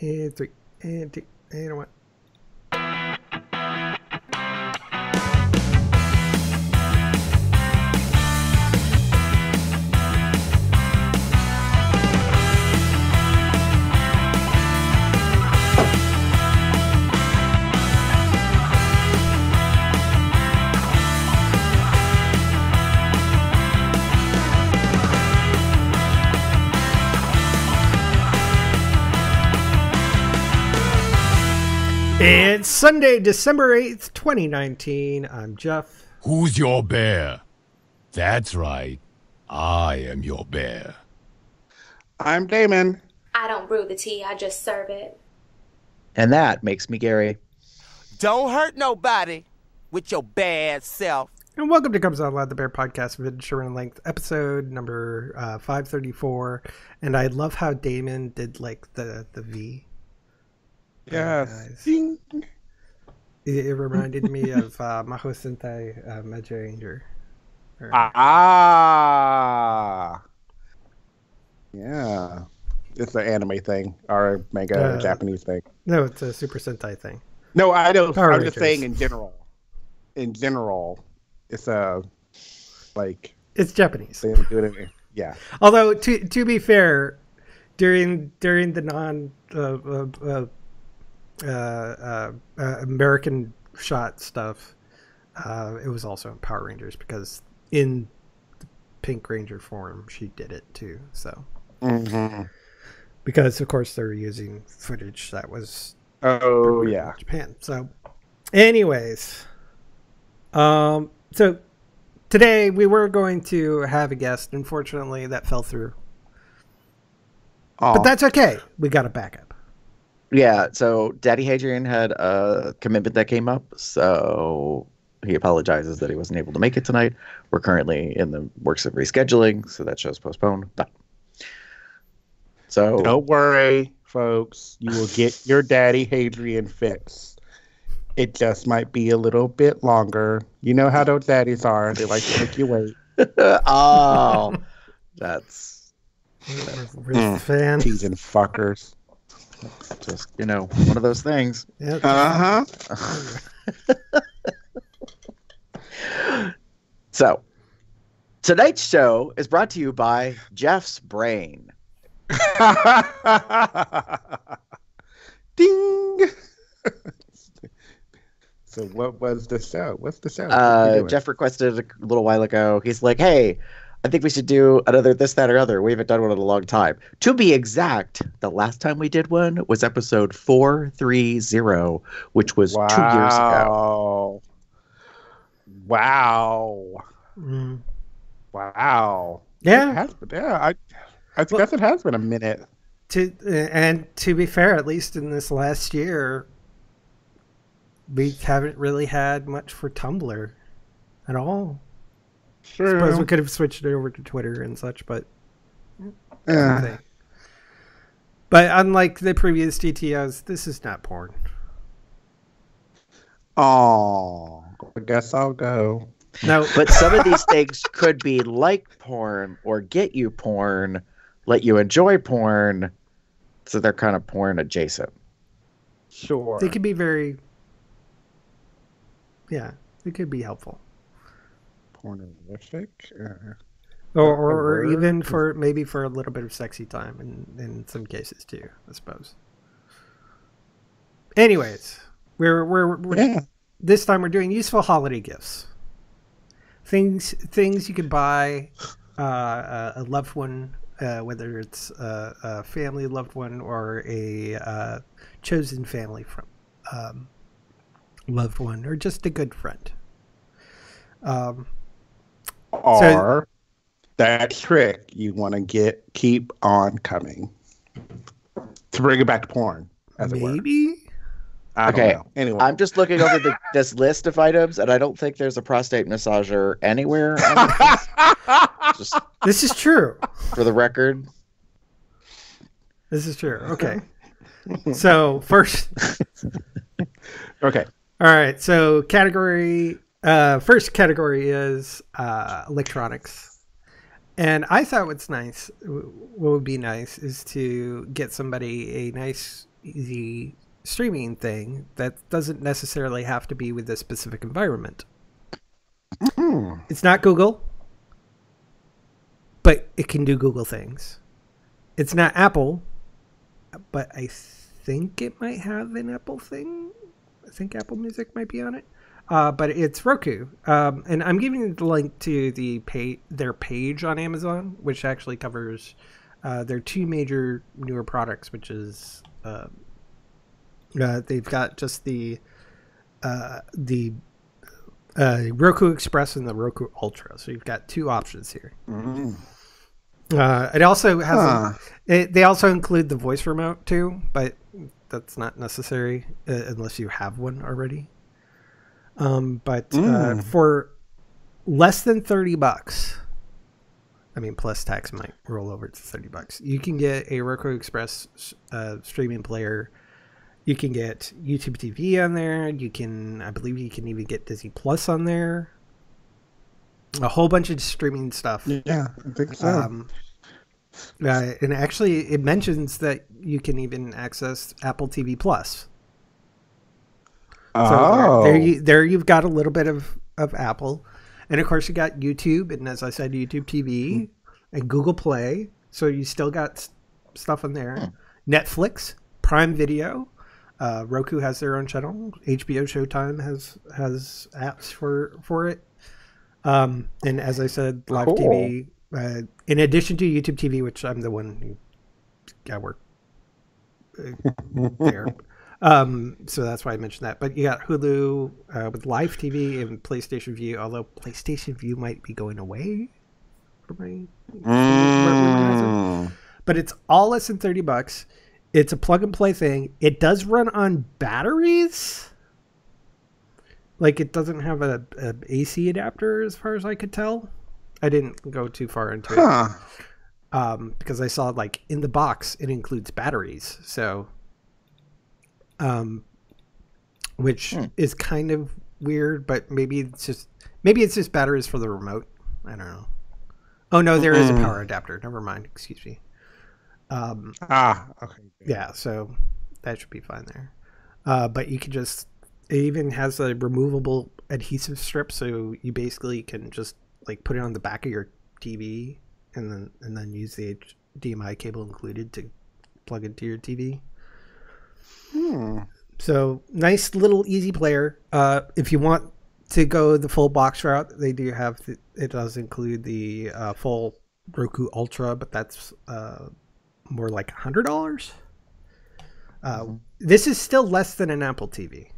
And three, and two, and one. It's Sunday, December 8th, 2019. I'm Jeff. Who's your bear? That's right. I am your bear. I'm Damon. I don't brew the tea, I just serve it. And that makes me Gary. Don't hurt nobody with your bad self. And welcome to Cubs Out Loud, the Bear Podcast, Adventure in Length, episode number uh, 534. And I love how Damon did like the, the V. Yes. It, it reminded me of uh, Maho Sentai uh, Magiranger. Or- Ah. Yeah. It's an anime thing or a manga Uh, Japanese thing. No, it's a Super Sentai thing. No, I don't. Power I'm just saying in general. In general, it's a like It's Japanese. they don't do it in yeah. Although to to be fair, during during the non uh, uh, uh, uh, uh, American shot stuff, uh, it was also in Power Rangers because in the Pink Ranger form she did it too. So hmm because of course they're using footage that was Oh yeah. Japan. So, anyways, um, so today we were going to have a guest. Unfortunately, that fell through. But that's okay. We got a backup. Yeah, so Daddy Hadrian had a commitment that came up, so he apologizes that he wasn't able to make it tonight. We're currently in the works of rescheduling, so that show's postponed. But so Don't worry, folks. You will get your daddy Hadrian fix. It just might be a little bit longer. You know how those daddies are. They like to make you wait. oh, that's Where's the fan? Teasing fuckers. Just you know one of those things. Yep. Uh huh. So tonight's show is brought to you by Jeff's Brain. Ding. so what was the show? What's the show? What are we Uh, doing? Jeff requested a little while ago. He's like, "Hey, I think we should do another this, that, or other. We haven't done one in a long time. To be exact, the last time we did one was episode four three zero, which was two years ago. Wow. Mm. Wow. Yeah. It has been, yeah. I, I guess it has been a minute. To and to be fair, at least in this last year, we haven't really had much for Tumblr at all. Sure. Suppose we could have switched it over to Twitter and such, but Yeah. But unlike the previous TTOs, this is not porn. Oh, I guess I'll go. No, But some of these things could be like porn or get you porn, let you enjoy porn. So they're kind of porn adjacent. Sure. they could be very. Yeah, it could be helpful, Pornographic. Uh, or, or, or even for maybe for a little bit of sexy time, in in some cases too, I suppose. Anyways, we're we're, we're yeah. this time we're doing useful holiday gifts. Things things you can buy uh, a, a loved one, uh, whether it's a, a family loved one or a uh, chosen family from um, loved one, or just a good friend. Um, Or that trick you want to get keep on coming to bring it back to porn. As maybe I Okay. Anyway. I'm just looking over the, this list of items, and I don't think there's a prostate massager anywhere. on the list. just this is true. for the record. This is true. Okay. So first, okay. All right. So category uh first category is uh electronics. And I thought what's nice what would be nice is to get somebody a nice easy streaming thing that doesn't necessarily have to be with a specific environment. It's not Google, but it can do Google things. It's not Apple, but I think it might have an Apple thing. I think Apple Music might be on it. Uh, but it's Roku, um, and I'm giving you the link to the pay their page on Amazon, which actually covers uh, their two major newer products, which is uh, uh, they've got just the uh, the uh, Roku Express and the Roku Ultra. So you've got two options here. Uh, it also has. Huh. it, they also include the voice remote too, but that's not necessary uh, unless you have one already. Um, but uh, for less than thirty bucks, I mean, plus tax might roll over to thirty bucks. You can get a Roku Express uh, streaming player. You can get YouTube TV on there. You can, I believe, you can even get Disney Plus on there. A whole bunch of streaming stuff. Yeah, I think so. Um, uh, and actually, it mentions that you can even access Apple TV Plus. So oh, there, there, you, there you've got a little bit of, of Apple, and of course you got YouTube, and as I said, YouTube TV and Google Play. So you still got stuff on there. Netflix, Prime Video, uh, Roku has their own channel. HBO Showtime has has apps for for it. Um, and as I said, live Cool. TV. Uh, in addition to YouTube TV, which I'm the one who I work uh, there. Um, so that's why I mentioned that. But you got Hulu uh, with live TV and PlayStation Vue. Although PlayStation Vue might be going away for my Mm. but it's all less than 30 bucks. It's a plug and play thing. It does run on batteries. Like it doesn't have a, a AC adapter as far as I could tell. I didn't go too far into it um, because I saw like in the box it includes batteries. So, um, which is kind of weird, but maybe it's just maybe it's just batteries for the remote. I don't know. Oh no, there is a power adapter. Never mind. Excuse me. Um, Ah, okay. yeah, so that should be fine there. Uh, but you can just it even has a removable adhesive strip, so you basically can just like put it on the back of your TV and then and then use the HDMI cable included to plug into your TV. Hmm. So nice little easy player. Uh, if you want to go the full box route, they do have the, it does include the uh, full Roku Ultra, but that's uh, more like a hundred dollars. Uh, This is still less than an Apple TV,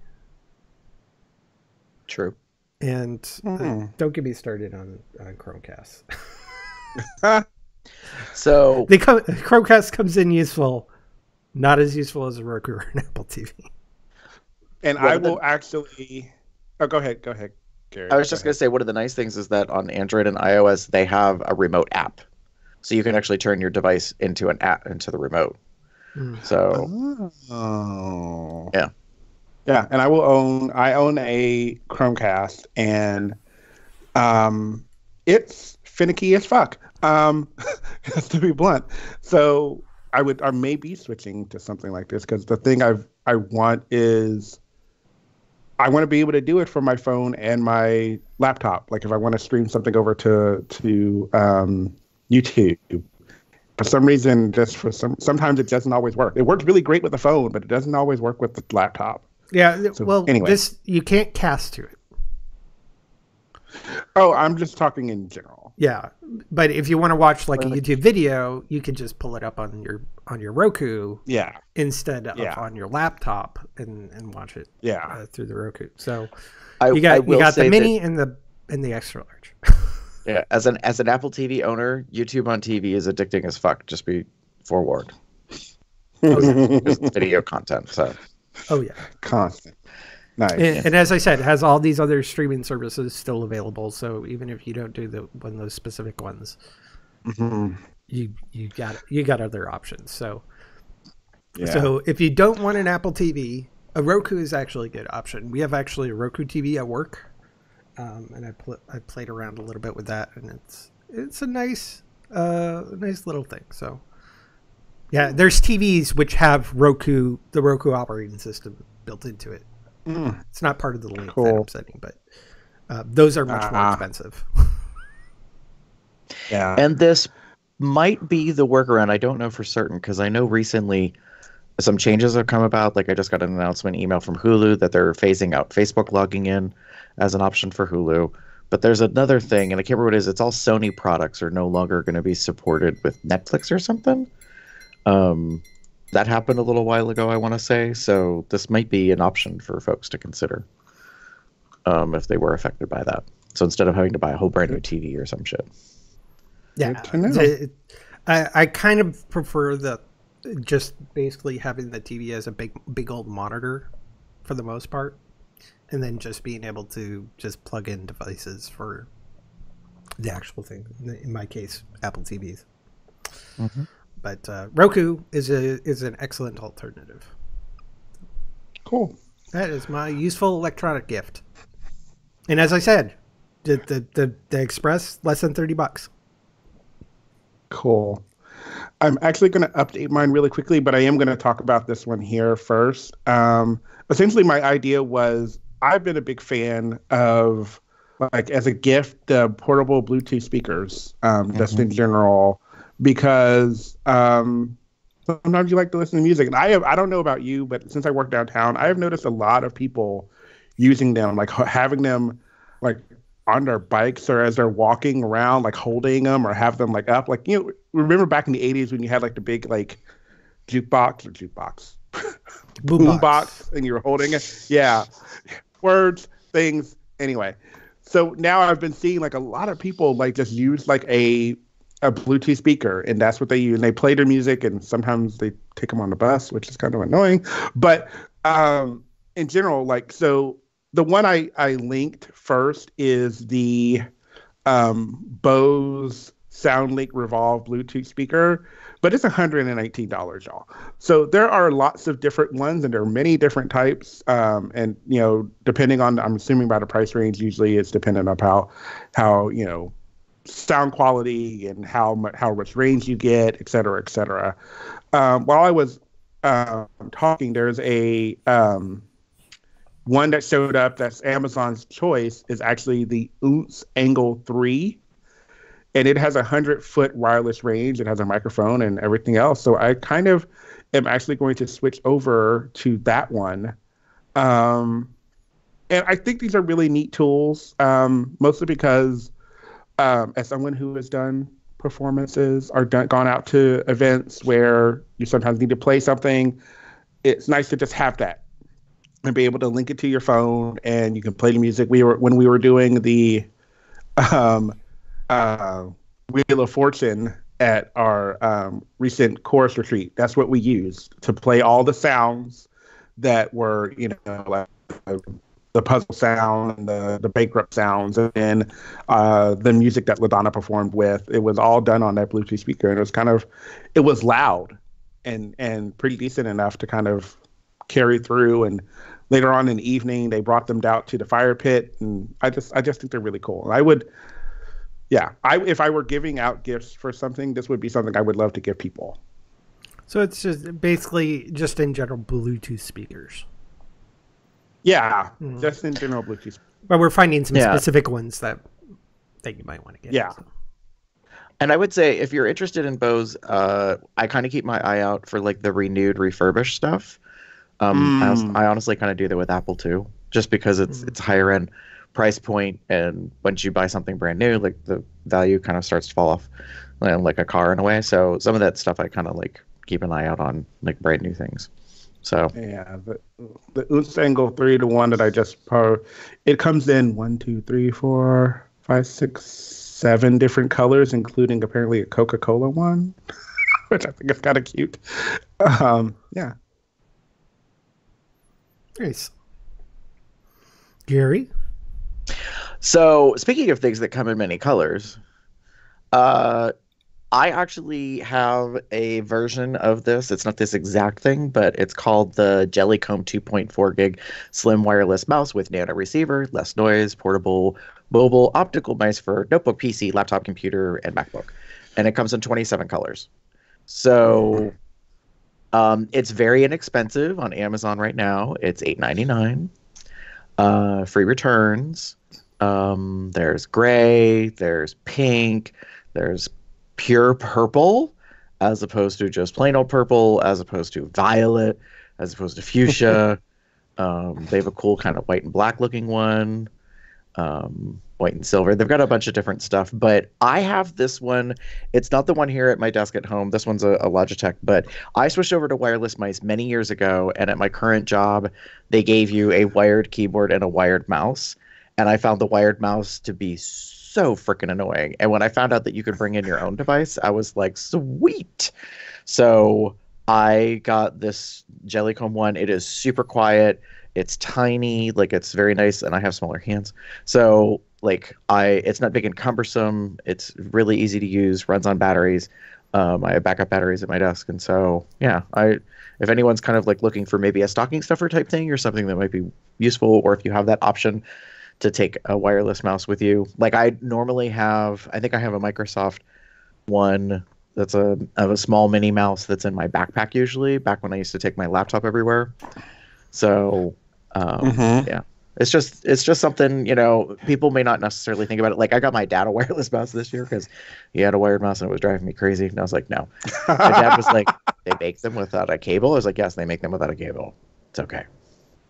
True. and uh, Hmm. don't get me started on, on Chromecast. So they come Chromecast comes in useful, not as useful as a Roku or an Apple TV. And Well, I then- will actually. Oh, go ahead. Go ahead, Gary. I was just going to say one of the nice things is that on Android and iOS they have a remote app, so you can actually turn your device into an app into the remote. Hmm. So. Oh. Yeah. Yeah, and I will own. I own a Chromecast, and um, it's finicky as fuck. Um, to be blunt. So I would. I may be switching to something like this because the thing I've I want is. I want to be able to do it from my phone and my laptop. Like if I want to stream something over to to um, YouTube, for some reason, just for some, sometimes it doesn't always work. It works really great with the phone, but it doesn't always work with the laptop. Yeah, So, well, anyway. this you can't cast to it. Oh, I'm just talking in general. Yeah, but if you want to watch like a YouTube video, you can just pull it up on your on your Roku Yeah, instead of Yeah. on your laptop and and watch it yeah. uh, through the Roku. So I, you I got you got say the that- mini and the and the extra large. yeah, as an as an Apple TV owner, YouTube on TV is addicting as fuck. Just be forewarned. Because it's video content. So oh yeah, Constant. Nice. and, and as I said, it has all these other streaming services still available. So even if you don't do the one of those specific ones, Mhm. you you got you got other options. So Yeah. So if you don't want an Apple TV, a Roku is actually a good option. We have actually a Roku TV at work, um, and I pl- I played around a little bit with that, and it's it's a nice uh nice little thing. So Yeah, there's TVs which have Roku, the Roku operating system built into it. Mm. It's not part of the link that Cool. I'm sending, but uh, those are much more Ah. expensive. Yeah. And this might be the workaround. I don't know for certain because I know recently some changes have come about. Like I just got an announcement email from Hulu that they're phasing out Facebook logging in as an option for Hulu. But there's another thing, and I can't remember what it is. It's all Sony products are no longer going to be supported with Netflix or something. Um, that happened a little while ago, I want to say. So this might be an option for folks to consider um, if they were affected by that. So instead of having to buy a whole brand new TV or some shit. Yeah, Good to know. I, I kind of prefer the just basically having the TV as a big big old monitor for the most part, and then just being able to just plug in devices for the actual thing. In- In my case, Apple TVs. But uh, Roku is a is an excellent alternative. cool. That is my useful electronic gift. And as I said, the the, the, the Express less than thirty bucks. Cool. I'm actually going to update mine really quickly, but I am going to talk about this one here first. Um, essentially, my idea was I've been a big fan of, like, as a gift, the portable Bluetooth speakers, um, just in general, because um, sometimes you like to listen to music. And I have, I don't know about you, but since I work downtown, I have noticed a lot of people using them, like having them, like on their bikes or as they're walking around, like holding them or have them like up. Like you know, remember back in the '80s when you had like the big like jukebox or jukebox, boom box, and you were holding it. Yeah, words, things. Anyway, so now I've been seeing like a lot of people like just use like a a Bluetooth speaker, and that's what they use. And they play their music, and sometimes they take them on the bus, which is kind of annoying. But um, in general, like so, the one I I linked first is the um, Bose SoundLink Revolve Bluetooth speaker, but it's $118, y'all. So there are lots of different ones, and there are many different types. Um, and you know, depending on, I'm assuming by the price range, usually it's dependent on how, how you know, sound quality and how how much range you get, et cetera, et cetera. Um, while I was um, talking, there's a um, one that showed up that's Amazon's choice is actually the OontZ Angle 3. And it has a 100 foot wireless range. It has a microphone and everything else. So I kind of am actually going to switch over to that one. Um, and I think these are really neat tools, um, mostly because um, as someone who has done performances or done, gone out to events where you sometimes need to play something, it's nice to just have that and be able to link it to your phone and you can play the music. We were when we were doing the um, uh, Wheel of Fortune at our um, recent chorus retreat. That's what we used to play all the sounds that were you know like the puzzle sound, the the bankrupt sounds, and then uh, the music that Ladonna performed with. It was all done on that Bluetooth speaker, and it was kind of it was loud and and pretty decent enough to kind of carry through and later on in the evening they brought them out to the fire pit and i just i just think they're really cool and i would yeah i if i were giving out gifts for something this would be something i would love to give people So it's just basically just in general Bluetooth speakers. Yeah just in general bluetooth But we're finding some Yeah. specific ones that that you might want to get. Yeah. so. And I would say if you're interested in Bose, uh, I kind of keep my eye out for like the renewed refurbished stuff. Um, I, als- Mm. I honestly kind of do that with Apple too, just because it's it's higher end price point, and once you buy something brand new, like the value kind of starts to fall off, uh, like a car in a way. So some of that stuff I kind of like keep an eye out on, like brand new things. So yeah the the OontZ angle 3 to one that i just po- it comes in one two three four five six seven different colors including apparently a coca-cola one which i think is kind of cute um yeah Nice. Gary? So, speaking of things that come in many colors, uh, I actually have a version of this. It's not this exact thing, but it's called the Jellycomb 2.4 gig slim wireless mouse with nano receiver, less noise, portable, mobile, optical mice for notebook, PC, laptop, computer, and MacBook. And it comes in 27 colors. So, Um, it's very inexpensive on Amazon right now. It's eight ninety nine. Uh, free returns. Um, there's gray. There's pink. There's pure purple, as opposed to just plain old purple, as opposed to violet, as opposed to fuchsia. um, they have a cool kind of white and black looking one. Um, white and silver. They've got a bunch of different stuff, but I have this one. It's not the one here at my desk at home. This one's a, a Logitech, but I switched over to wireless mice many years ago, and at my current job, they gave you a wired keyboard and a wired mouse, and I found the wired mouse to be so freaking annoying. And when I found out that you could bring in your own device, I was like, sweet. So I got this Jellycomb one. It is super quiet. It's tiny, like it's very nice, and I have smaller hands. So like I, it's not big and cumbersome. It's really easy to use. Runs on batteries. Um, I have backup batteries at my desk, and so yeah, I. If anyone's kind of like looking for maybe a stocking stuffer type thing or something that might be useful, or if you have that option to take a wireless mouse with you, like I normally have, I think I have a Microsoft one that's a of a small mini mouse that's in my backpack usually. Back when I used to take my laptop everywhere, so um, Mhm. yeah, it's just it's just something you know people may not necessarily think about it. Like I got my dad a wireless mouse this year because he had a wired mouse and it was driving me crazy. And I was like, no. My dad was like, they make them without a cable. I was like, yes, they make them without a cable. It's okay.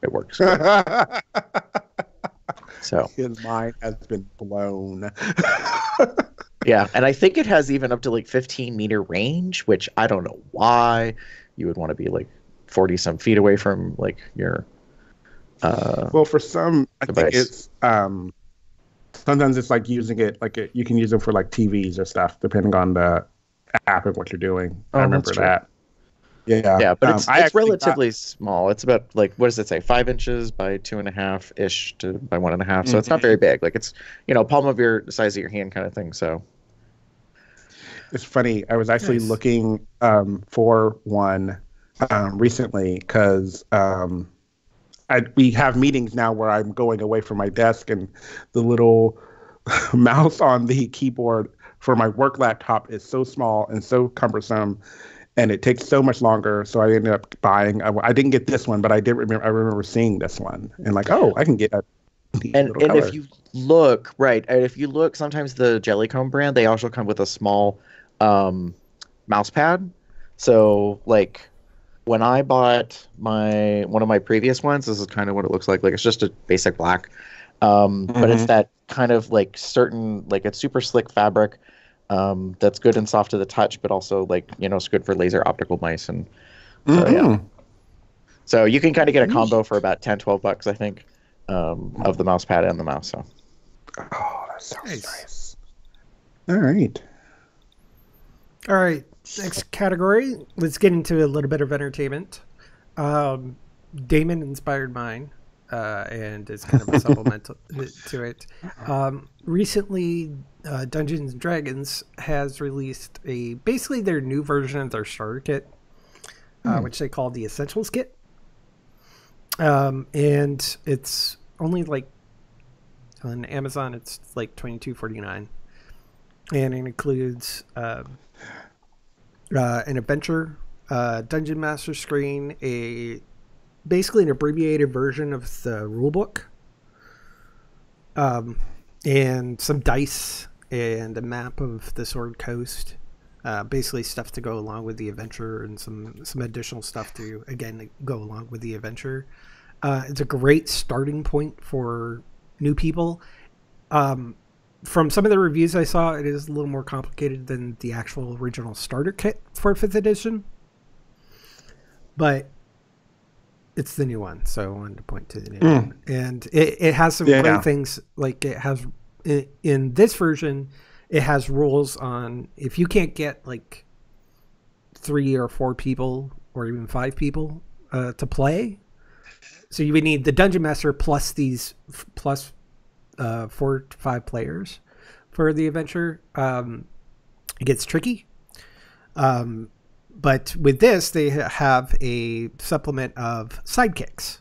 It works. So His mind has been blown. yeah, and I think it has even up to like 15 meter range, which I don't know why you would want to be like 40 some feet away from like your. Uh, well, for some, I think it's um, sometimes it's like using it like it, you can use them for like TVs or stuff, depending on the app and what you're doing. Oh, I remember that. Yeah, yeah, but um, it's it's actually got- relatively small. It's about like what does it say? Five inches by two and a half ish to by one and a half. So it's not very big. Like it's you know palm of your size of your hand kind of thing. So It's funny. I was actually Nice. looking um, for one um, recently because um, I we have meetings now where I'm going away from my desk and the little mouse on the keyboard for my work laptop is so small and so cumbersome. And it takes so much longer, so I ended up buying. I, I didn't get this one, but I did remember. I remember seeing this one, and like, oh, I can get a and and color. if you look right, and if you look, sometimes the Jellycomb brand they also come with a small um, mouse pad. So like when I bought my one of my previous ones, this is kind of what it looks like. Like it's just a basic black, um, but it's Mhm. that kind of like certain like it's super slick fabric. Um, that's good and soft to the touch, but also like you know it's good for laser optical mice and so, yeah. Mhm. so you can kind of get a combo for about 10 12 bucks i think um, of the mouse pad and the mouse so Oh, that sounds Nice. nice. All right. All right, next category. Let's get into a little bit of entertainment. Um, Damon inspired mine, uh, and it's kind of a supplemental to it. Um, recently, uh, Dungeons and Dragons has released a basically their new version of their starter kit, uh, which they call the Essentials Kit. Um, and it's only like on Amazon, it's like twenty two forty nine, and it includes. Um, uh, an adventure uh, dungeon master screen, a basically an abbreviated version of the rulebook, um, and some dice and a map of the Sword Coast. Uh, basically, stuff to go along with the adventure and some some additional stuff to again go along with the adventure. Uh, it's a great starting point for new people. Um, from some of the reviews I saw, it is a little more complicated than the actual original starter kit for fifth edition. But it's the new one, so I wanted to point to the new Mm. one. And it, it has some Yeah. great things. Like it has in, in this version, it has rules on if you can't get like three or four people or even five people uh, to play. So you would need the dungeon master plus these f- plus uh, four to five players for the adventure. Um, it gets tricky. Um, but with this, they have a supplement of sidekicks.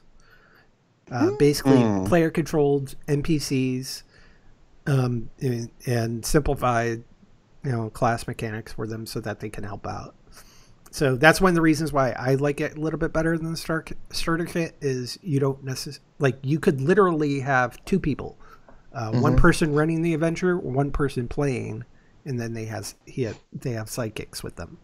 Uh, basically, Mm. player controlled NPCs um, and, and simplified, you know, class mechanics for them so that they can help out. so that's one of the reasons why I like it a little bit better than the start, starter kit is you don't necessarily like you could literally have two people, uh, one person running the adventure, one person playing, and then they has he have, they have sidekicks with them.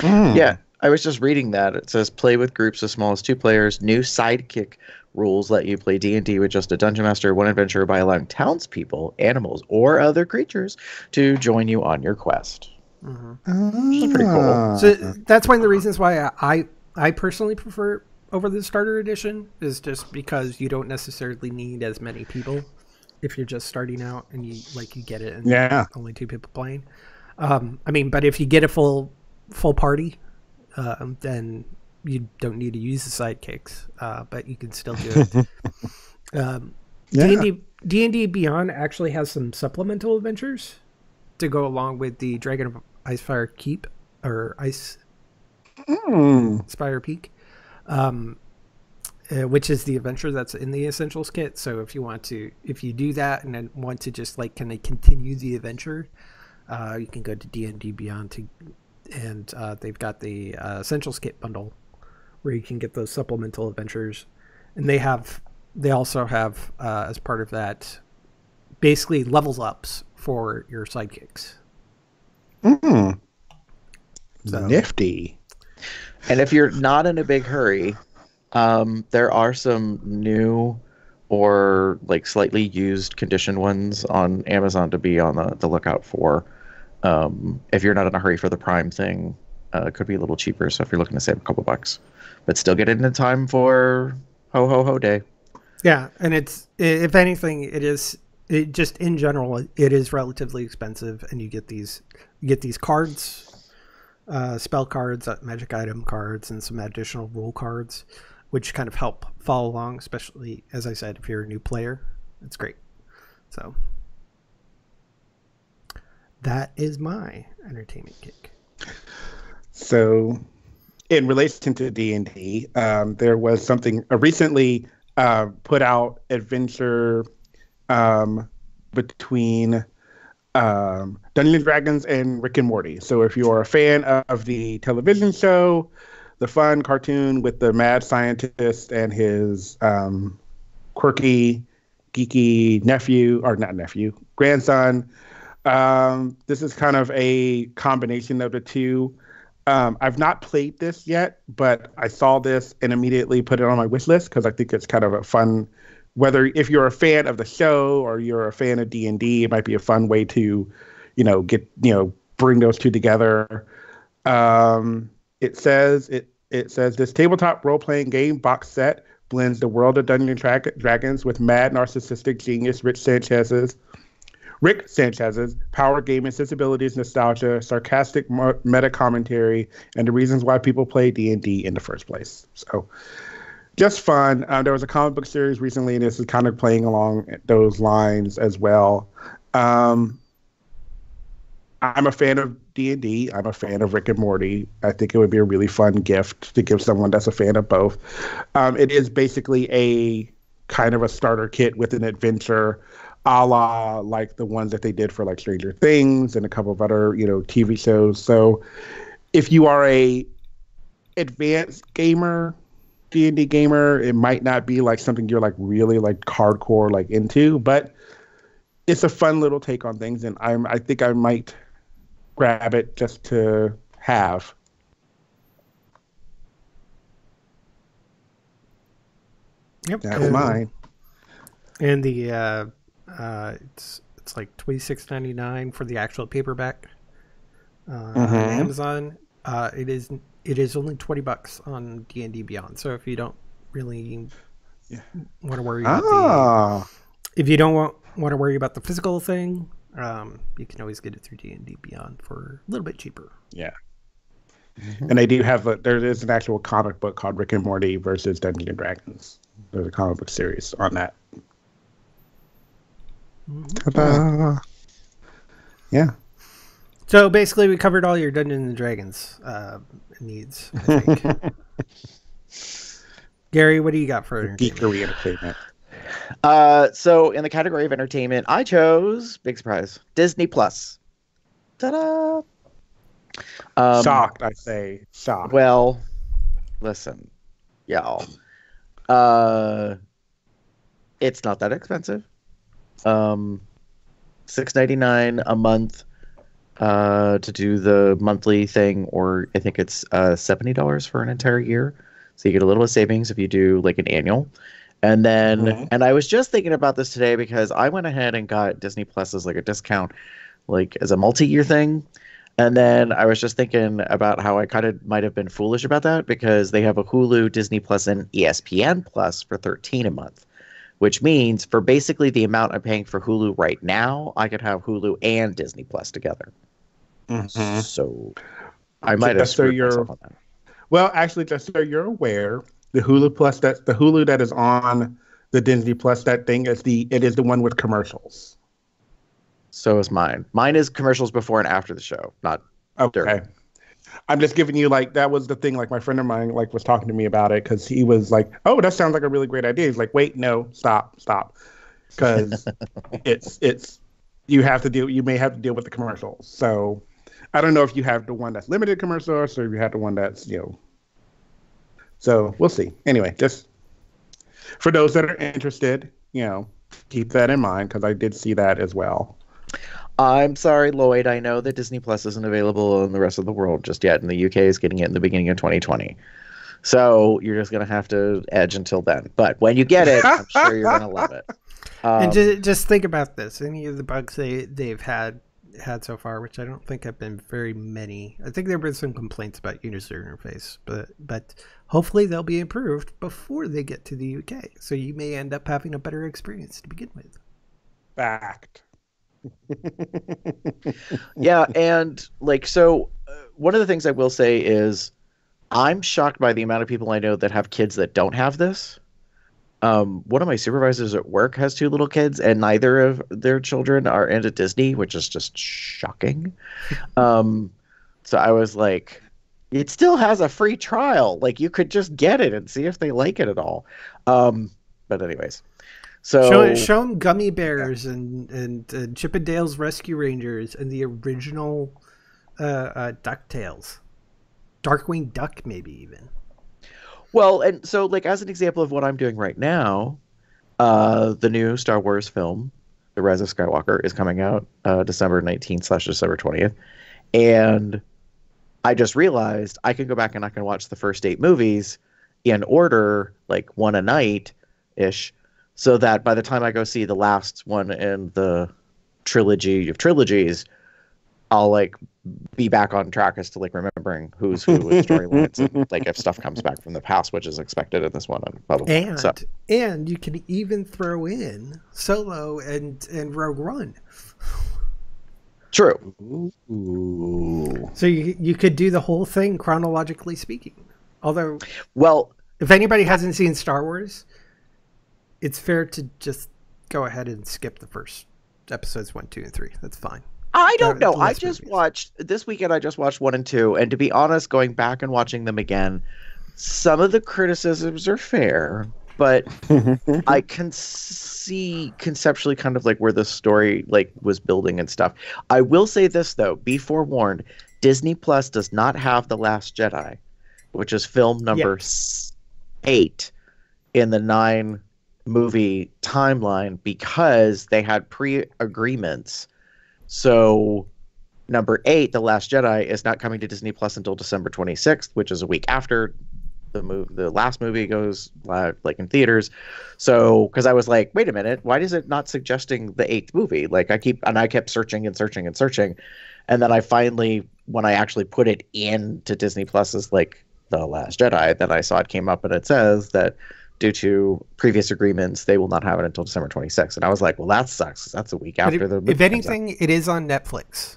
Hmm. Yeah, I was just reading that. It says play with groups as small as two players. New sidekick rules let you play D and D with just a dungeon master, one adventurer, by allowing townspeople, animals, or other creatures to join you on your quest. Which is pretty cool. Ah. So that's one of the reasons why I, I I personally prefer over the starter edition is just because you don't necessarily need as many people if you're just starting out and you like you get it and Yeah. only two people playing. Um, I mean, but if you get a full full party, um, then you don't need to use the sidekicks, uh, but you can still do it. um, Yeah. D&D D&D Beyond actually has some supplemental adventures to go along with the Dragon of Icefire Keep or Ice Hmm. Spire Peak, um, uh, which is the adventure that's in the Essentials kit. So if you want to, if you do that and then want to just like kind of continue the adventure, uh, you can go to D and D Beyond to, and uh, they've got the uh, Essentials kit bundle where you can get those supplemental adventures, and they have they also have uh, as part of that basically levels ups for your sidekicks. Hmm. So- Nifty. And if you're not in a big hurry, um, there are some new or like slightly used condition ones on Amazon to be on the, the lookout for. Um, if you're not in a hurry for the Prime thing, uh, it could be a little cheaper. So if you're looking to save a couple bucks, but still get it in time for ho ho ho day. Yeah, and it's if anything, it is it just in general it is relatively expensive, and you get these you get these cards, uh, spell cards, uh, magic item cards, and some additional rule cards, which kind of help follow along. Especially as I said, if you're a new player, it's great. So that is my entertainment kick. So, in relation to D and D, um, there was something uh, recently uh, put out adventure um, between um, Dungeons and Dragons and Rick and Morty. So, if you are a fan of the television show, the fun cartoon with the mad scientist and his um, quirky, geeky nephew, or not nephew, grandson. Um, this is kind of a combination of the two. Um, I've not played this yet, but I saw this and immediately put it on my wish list because I think it's kind of a fun. Whether if you're a fan of the show or you're a fan of D and D, it might be a fun way to, you know, get you know bring those two together. Um, it says it it says this tabletop role playing game box set blends the world of Dungeons and Dragons with mad narcissistic genius Rich Sanchez's Rick Sanchez's power gaming sensibilities, nostalgia, sarcastic meta commentary, and the reasons why people play D and D in the first place. So, just fun. Um, there was a comic book series recently, and this is kind of playing along those lines as well. Um, I'm a fan of D and D. I'm a fan of Rick and Morty. I think it would be a really fun gift to give someone that's a fan of both. Um, it is basically a kind of a starter kit with an adventure a la like the ones that they did for like Stranger Things and a couple of other, you know, TV shows. So if you are a advanced gamer, D&D gamer, it might not be like something you're like really like hardcore like into, but it's a fun little take on things and I'm I think I might grab it just to have. Yep, That's and- mine. And the uh, uh, it's it's like twenty six ninety nine for the actual paperback uh, on Mhm. Amazon. Uh, it is it is only twenty bucks on D and D Beyond. So if you don't really Yeah. want to worry about the Ah. if you don't want want to worry about the physical thing, um, you can always get it through D and D Beyond for a little bit cheaper. Yeah. And they do have a, there is an actual comic book called Rick and Morty versus Dungeons and Dragons. There's a comic book series on that. Ta-da. Yeah. So basically, we covered all your Dungeons and Dragons uh, needs. I think. Gary, what do you got for entertainment? Geekery entertainment. Uh, so in the category of entertainment, I chose big surprise Disney Plus. Ta-da! Um, shocked, I say. Shocked. Well, listen, y'all. Uh, it's not that expensive. Um, six ninety nine a month. Uh, to do the monthly thing, or I think it's uh seventy dollars for an entire year. So you get a little bit of savings if you do like an annual. And then, Mhm. and I was just thinking about this today because I went ahead and got Disney Plus as like a discount, like as a multi-year thing. And then I was just thinking about how I kind of might have been foolish about that because they have a Hulu, Disney Plus, and ESPN Plus for 13 a month, which means for basically the amount I'm paying for Hulu right now, I could have Hulu and Disney Plus together. Mhm. So I might have Just so you're- on that. Well, actually, just so you're aware, the Hulu Plus that the Hulu that is on the Disney Plus that thing is the it is the one with commercials. So is mine. Mine is commercials before and after the show, not Okay. Sure. I'm just giving you like that was the thing. Like my friend of mine like was talking to me about it because he was like, "Oh, that sounds like a really great idea." He's like, "Wait, no, stop, stop," because it's it's you have to deal. You may have to deal with the commercials. So I don't know if you have the one that's limited commercials or if you have the one that's you know. So we'll see. Anyway, just for those that are interested, you know, keep that in mind because I did see that as well. I'm sorry, Lloyd. I know that Disney Plus isn't available in the rest of the world just yet, and the UK is getting it in the beginning of 2020. So you're just gonna have to edge until then. But when you get it, I'm sure you're gonna love it. Um, and just, just think about this: any of the bugs they they've had had so far, which I don't think have been very many. I think there have been some complaints about user interface, but but hopefully they'll be improved before they get to the UK. So you may end up having a better experience to begin with. Fact. yeah, and like so, uh, one of the things I will say is, I'm shocked by the amount of people I know that have kids that don't have this. Um, one of my supervisors at work has two little kids, and neither of their children are into Disney, which is just shocking. um, so I was like, it still has a free trial. Like you could just get it and see if they like it at all. Um, but anyways, so Show, show them Gummy Bears and and uh, Chip and Dale's Rescue Rangers and the original uh, uh, Ducktales, Darkwing Duck, maybe even. Well, and so like as an example of what I'm doing right now, uh, the new Star Wars film, The Rise of Skywalker, is coming out uh, December 19th slash December 20th, and I just realized I can go back and I can watch the first eight movies in order, like one a night ish, so that by the time I go see the last one in the trilogy of trilogies, I'll like be back on track as to like remembering who's who with storylines and like if stuff comes back from the past, which is expected in this one and blah blah. blah. And So and you can even throw in Solo and and Rogue One. true. Ooh. So you you could do the whole thing chronologically speaking. Although Well, if anybody hasn't seen Star Wars, it's fair to just go ahead and skip the first episodes one, two, and three. That's fine. I don't know. I just movies. watched this weekend. I just watched one and two, and to be honest, going back and watching them again, some of the criticisms are fair, but I can see conceptually kind of like where the story like was building and stuff. I will say this though, be forewarned: Disney Plus does not have the Last Jedi, which is film number s- eight in the nine movie timeline because they had pre agreements. So number eight, The Last Jedi, is not coming to Disney Plus until December 26th, which is a week after the move the last movie goes live like in theaters. So because i was like wait a minute why is it not suggesting the eighth movie? Like i keep and i kept searching and searching and searching. And then i finally when i actually put it into disney plus as like the last jedi then i saw it came up and it says that due to previous agreements they will not have it until december 26th and i was like well that sucks. that's a week after if, the movie if anything, it is on Netflix,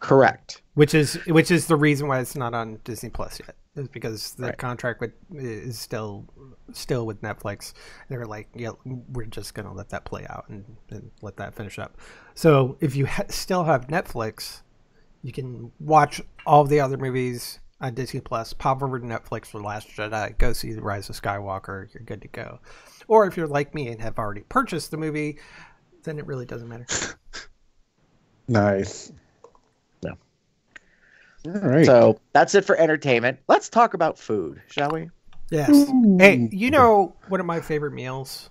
correct which is which is the reason why it's not on Disney Plus yet. Is because the Right. contract with is still still with Netflix. They were like, yeah, we're just gonna let that play out and, and let that finish up. So if you ha- still have Netflix, you can watch all the other movies on Disney Plus. Pop over to Netflix for the Last Jedi. Go see The Rise of Skywalker. You're good to go. Or if you're like me and have already purchased the movie, then it really doesn't matter. Nice. All right. So that's it for entertainment. Let's talk about food, shall we? Yes. Hey, you know one of my favorite meals?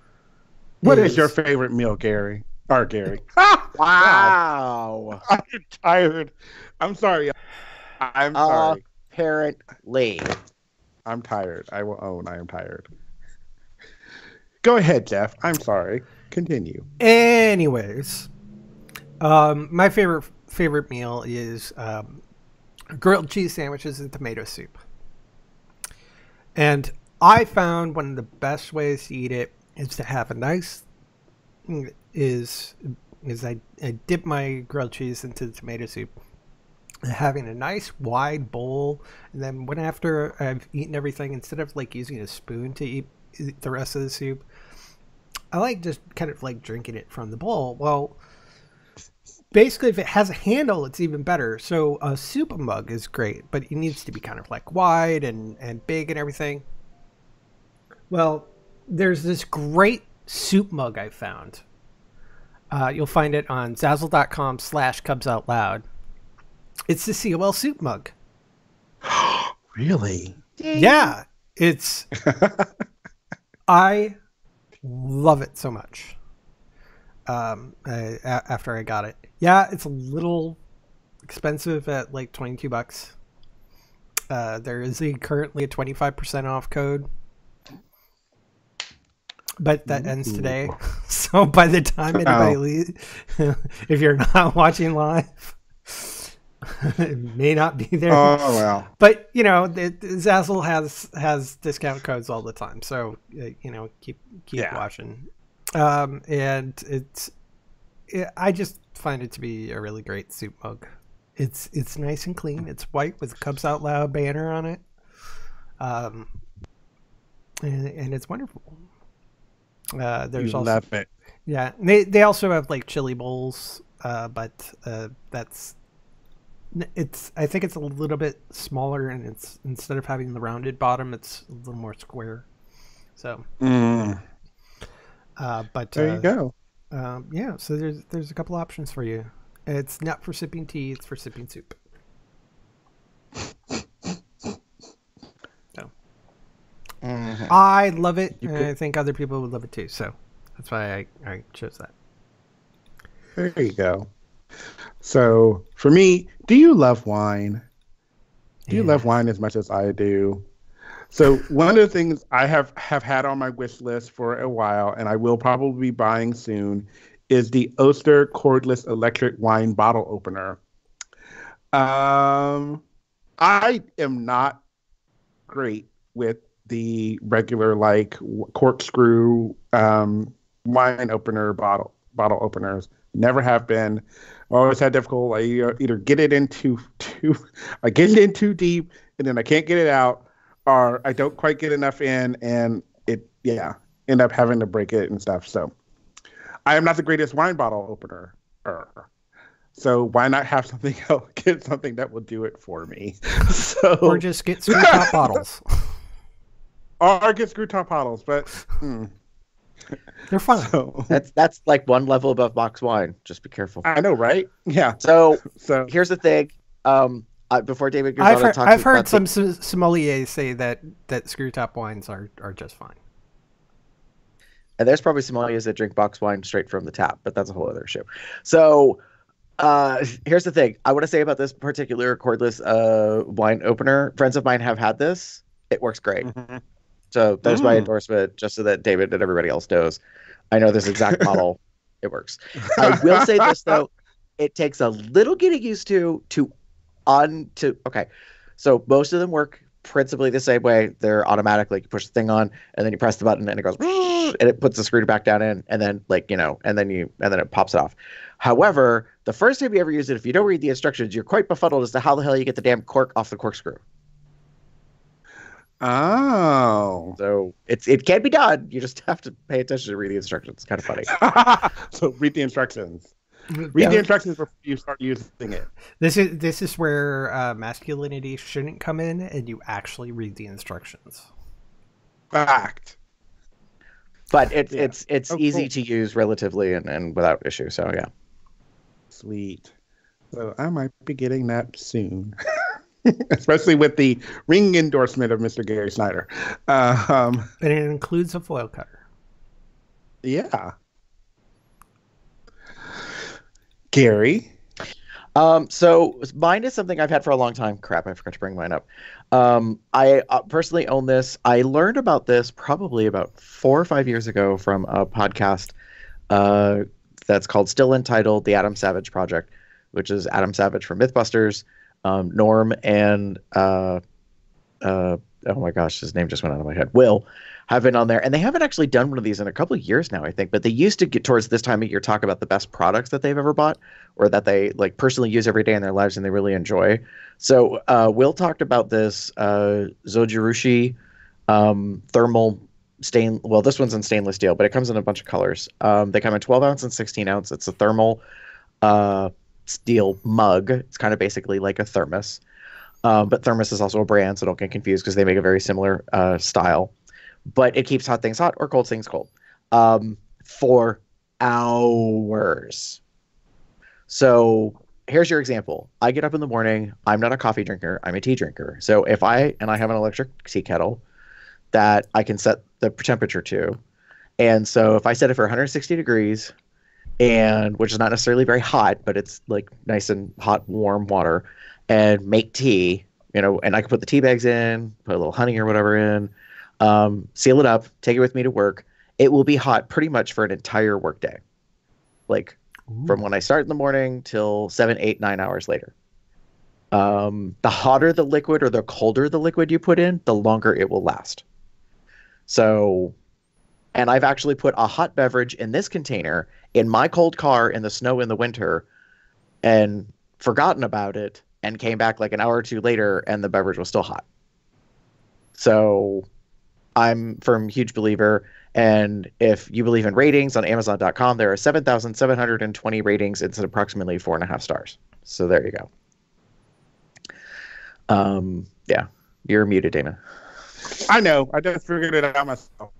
what is your favorite meal, Gary? Or Gary? Wow. I'm tired. I'm sorry. I'm Uh, sorry. Apparently. I'm tired. I will own I am tired. Go ahead, Jeff. I'm sorry. Continue. Anyways, um, my favorite favorite meal is um, grilled cheese sandwiches and tomato soup. And I found one of the best ways to eat it is to have a nice is is I, I dip my grilled cheese into the tomato soup. Having a nice wide bowl, and then when after I've eaten everything, instead of like using a spoon to eat the rest of the soup, I like just kind of like drinking it from the bowl. Well, basically, if it has a handle, it's even better. So a soup mug is great, but it needs to be kind of like wide and, and big and everything. Well, there's this great soup mug I found. Uh, you'll find it on Zazzle.com slash Cubs Out Loud. It's the COL soup mug. Really? Yeah, it's. I love it so much. Um, I, a- after I got it, yeah, it's a little expensive at like twenty two bucks. Uh, there is a currently a twenty five percent off code, but that ends today. So by the time anybody Oh. leaves, if you're not watching live, it may not be there. Oh well. But you know, Zazzle has has discount codes all the time, so uh, you know, keep keep Yeah. watching. Um, and it's, it, I just find it to be a really great soup mug. It's it's nice and clean. It's white with Cubs Out Loud banner on it. Um, and, and it's wonderful. Uh, there's you also love it. yeah, they they also have like chili bowls, uh, but uh, that's it's I think it's a little bit smaller and it's instead of having the rounded bottom, it's a little more square. So, Mm, uh, but there uh, you go. Um, yeah, so there's there's a couple options for you. It's not for sipping tea; it's for sipping soup. So Mhm. I love it, You and could- I think other people would love it too. So that's why I, I chose that. There you go. So for me, do you love wine? Do you love wine as much as I do? So one of the things I have have had on my wish list for a while, and I will probably be buying soon, is the Oster cordless electric wine bottle opener. Um, I am not great with the regular like corkscrew um, wine opener bottle bottle openers. Never have been. Always had difficulty. I either get it into too, I get it in too deep, and then I can't get it out, or I don't quite get enough in, and it yeah end up having to break it and stuff. So I am not the greatest wine bottle opener. So why not have something else? Get something that will do it for me. So Or just get screw top bottles. or get screw top bottles, but mm, They're fun. so That's that's like one level above box wine. Just be careful. I know, right? Yeah. So So here's the thing. Um, uh, before David goes I've on heard, and talks I've heard about the- some sommeliers say that that screw top wines are, are just fine. and there's probably sommeliers that drink box wine straight from the tap, but that's a whole other issue. So uh, here's the thing. I want to say about this particular cordless uh, wine opener. Friends of mine have had this. It works great. Mhm. So there's my Mm. endorsement, just so that David and everybody else knows. I know this exact model. It works. I will say this though, it takes a little getting used to to on to okay. So most of them work principally the same way. They're automatic, like you push the thing on and then you press the button and it goes and it puts the screw back down in and then like you know and then you and then it pops it off. However, the first time you ever use it, if you don't read the instructions, you're quite befuddled as to how the hell you get the damn cork off the corkscrew. Oh. So it's it can be done. You just have to pay attention to read the instructions. It's kind of funny. so read the instructions. Read Yeah. the instructions before you start using it. This is this is where uh, masculinity shouldn't come in, and you actually read the instructions. Fact. But it's Yeah. it's it's Oh, easy cool. to use relatively and, and without issue. So yeah. Sweet. So I might be getting that soon. Especially with the ring endorsement of Mr. Gary Snyder. Uh, um, And it includes a foil cutter. yeah. Gary. Um, so mine is something I've had for a long time. Crap, I forgot to bring mine up. Um, I uh, personally own this. I learned about this probably about four or five years ago from a podcast uh, that's called Still Untitled The Adam Savage Project, which is Adam Savage from Mythbusters, um, Norm, and uh, uh, oh my gosh, his name just went out of my head. Will have been on there, and they haven't actually done one of these in a couple of years now, I think. But they used to get towards this time of year talk about the best products that they've ever bought, or that they like personally use every day in their lives and they really enjoy. So uh, Will talked about this uh, Zojirushi um, thermal stain. Well, this one's in stainless steel, but it comes in a bunch of colors. Um, they come in 12 ounce and 16 ounce. It's a thermal uh, steel mug. It's kind of basically like a thermos. Um, but thermos is also a brand, so don't get confused because they make a very similar uh, style. But it keeps hot things hot or cold things cold um, for hours. So here's your example. I get up in the morning. I'm not a coffee drinker. I'm a tea drinker. So if I and I have an electric tea kettle that I can set the temperature to, and so if I set it for 160 degrees, and which is not necessarily very hot, but it's like nice and hot, warm water, and make tea, you know, and I can put the tea bags in, put a little honey or whatever in, um, seal it up, take it with me to work. It will be hot pretty much for an entire workday, like from when I start in the morning till seven, eight, nine hours later. Um, the hotter the liquid or the colder the liquid you put in, the longer it will last. So, and I've actually put a hot beverage in this container in my cold car in the snow in the winter and forgotten about it and came back like an hour or two later and the beverage was still hot. So I'm firm huge believer. And if you believe in ratings on Amazon.com, there are 7,720 ratings. It's approximately four and a half stars. So there you go. Um, yeah, you're muted, Damon. I know. I just figured it out myself.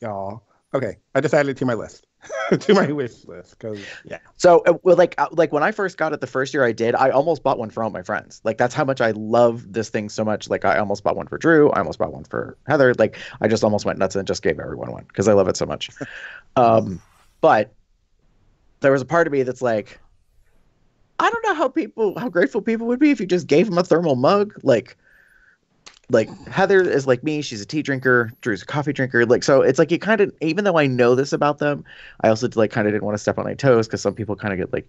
Y'all. Okay. I just added it to my list. to my wish list. Because, yeah. So, uh, well, like, uh, like when I first got it, the first year I did, I almost bought one for all my friends. Like, that's how much I love this thing so much. Like, I almost bought one for Drew. I almost bought one for Heather. Like, I just almost went nuts and just gave everyone one because I love it so much. um, but there was a part of me that's like, I don't know how people, how grateful people would be if you just gave them a thermal mug. Like, like Heather is like me. She's a tea drinker. Drew's a coffee drinker. Like, so it's like you kind of, even though I know this about them, I also like kind of didn't want to step on my toes because some people kind of get like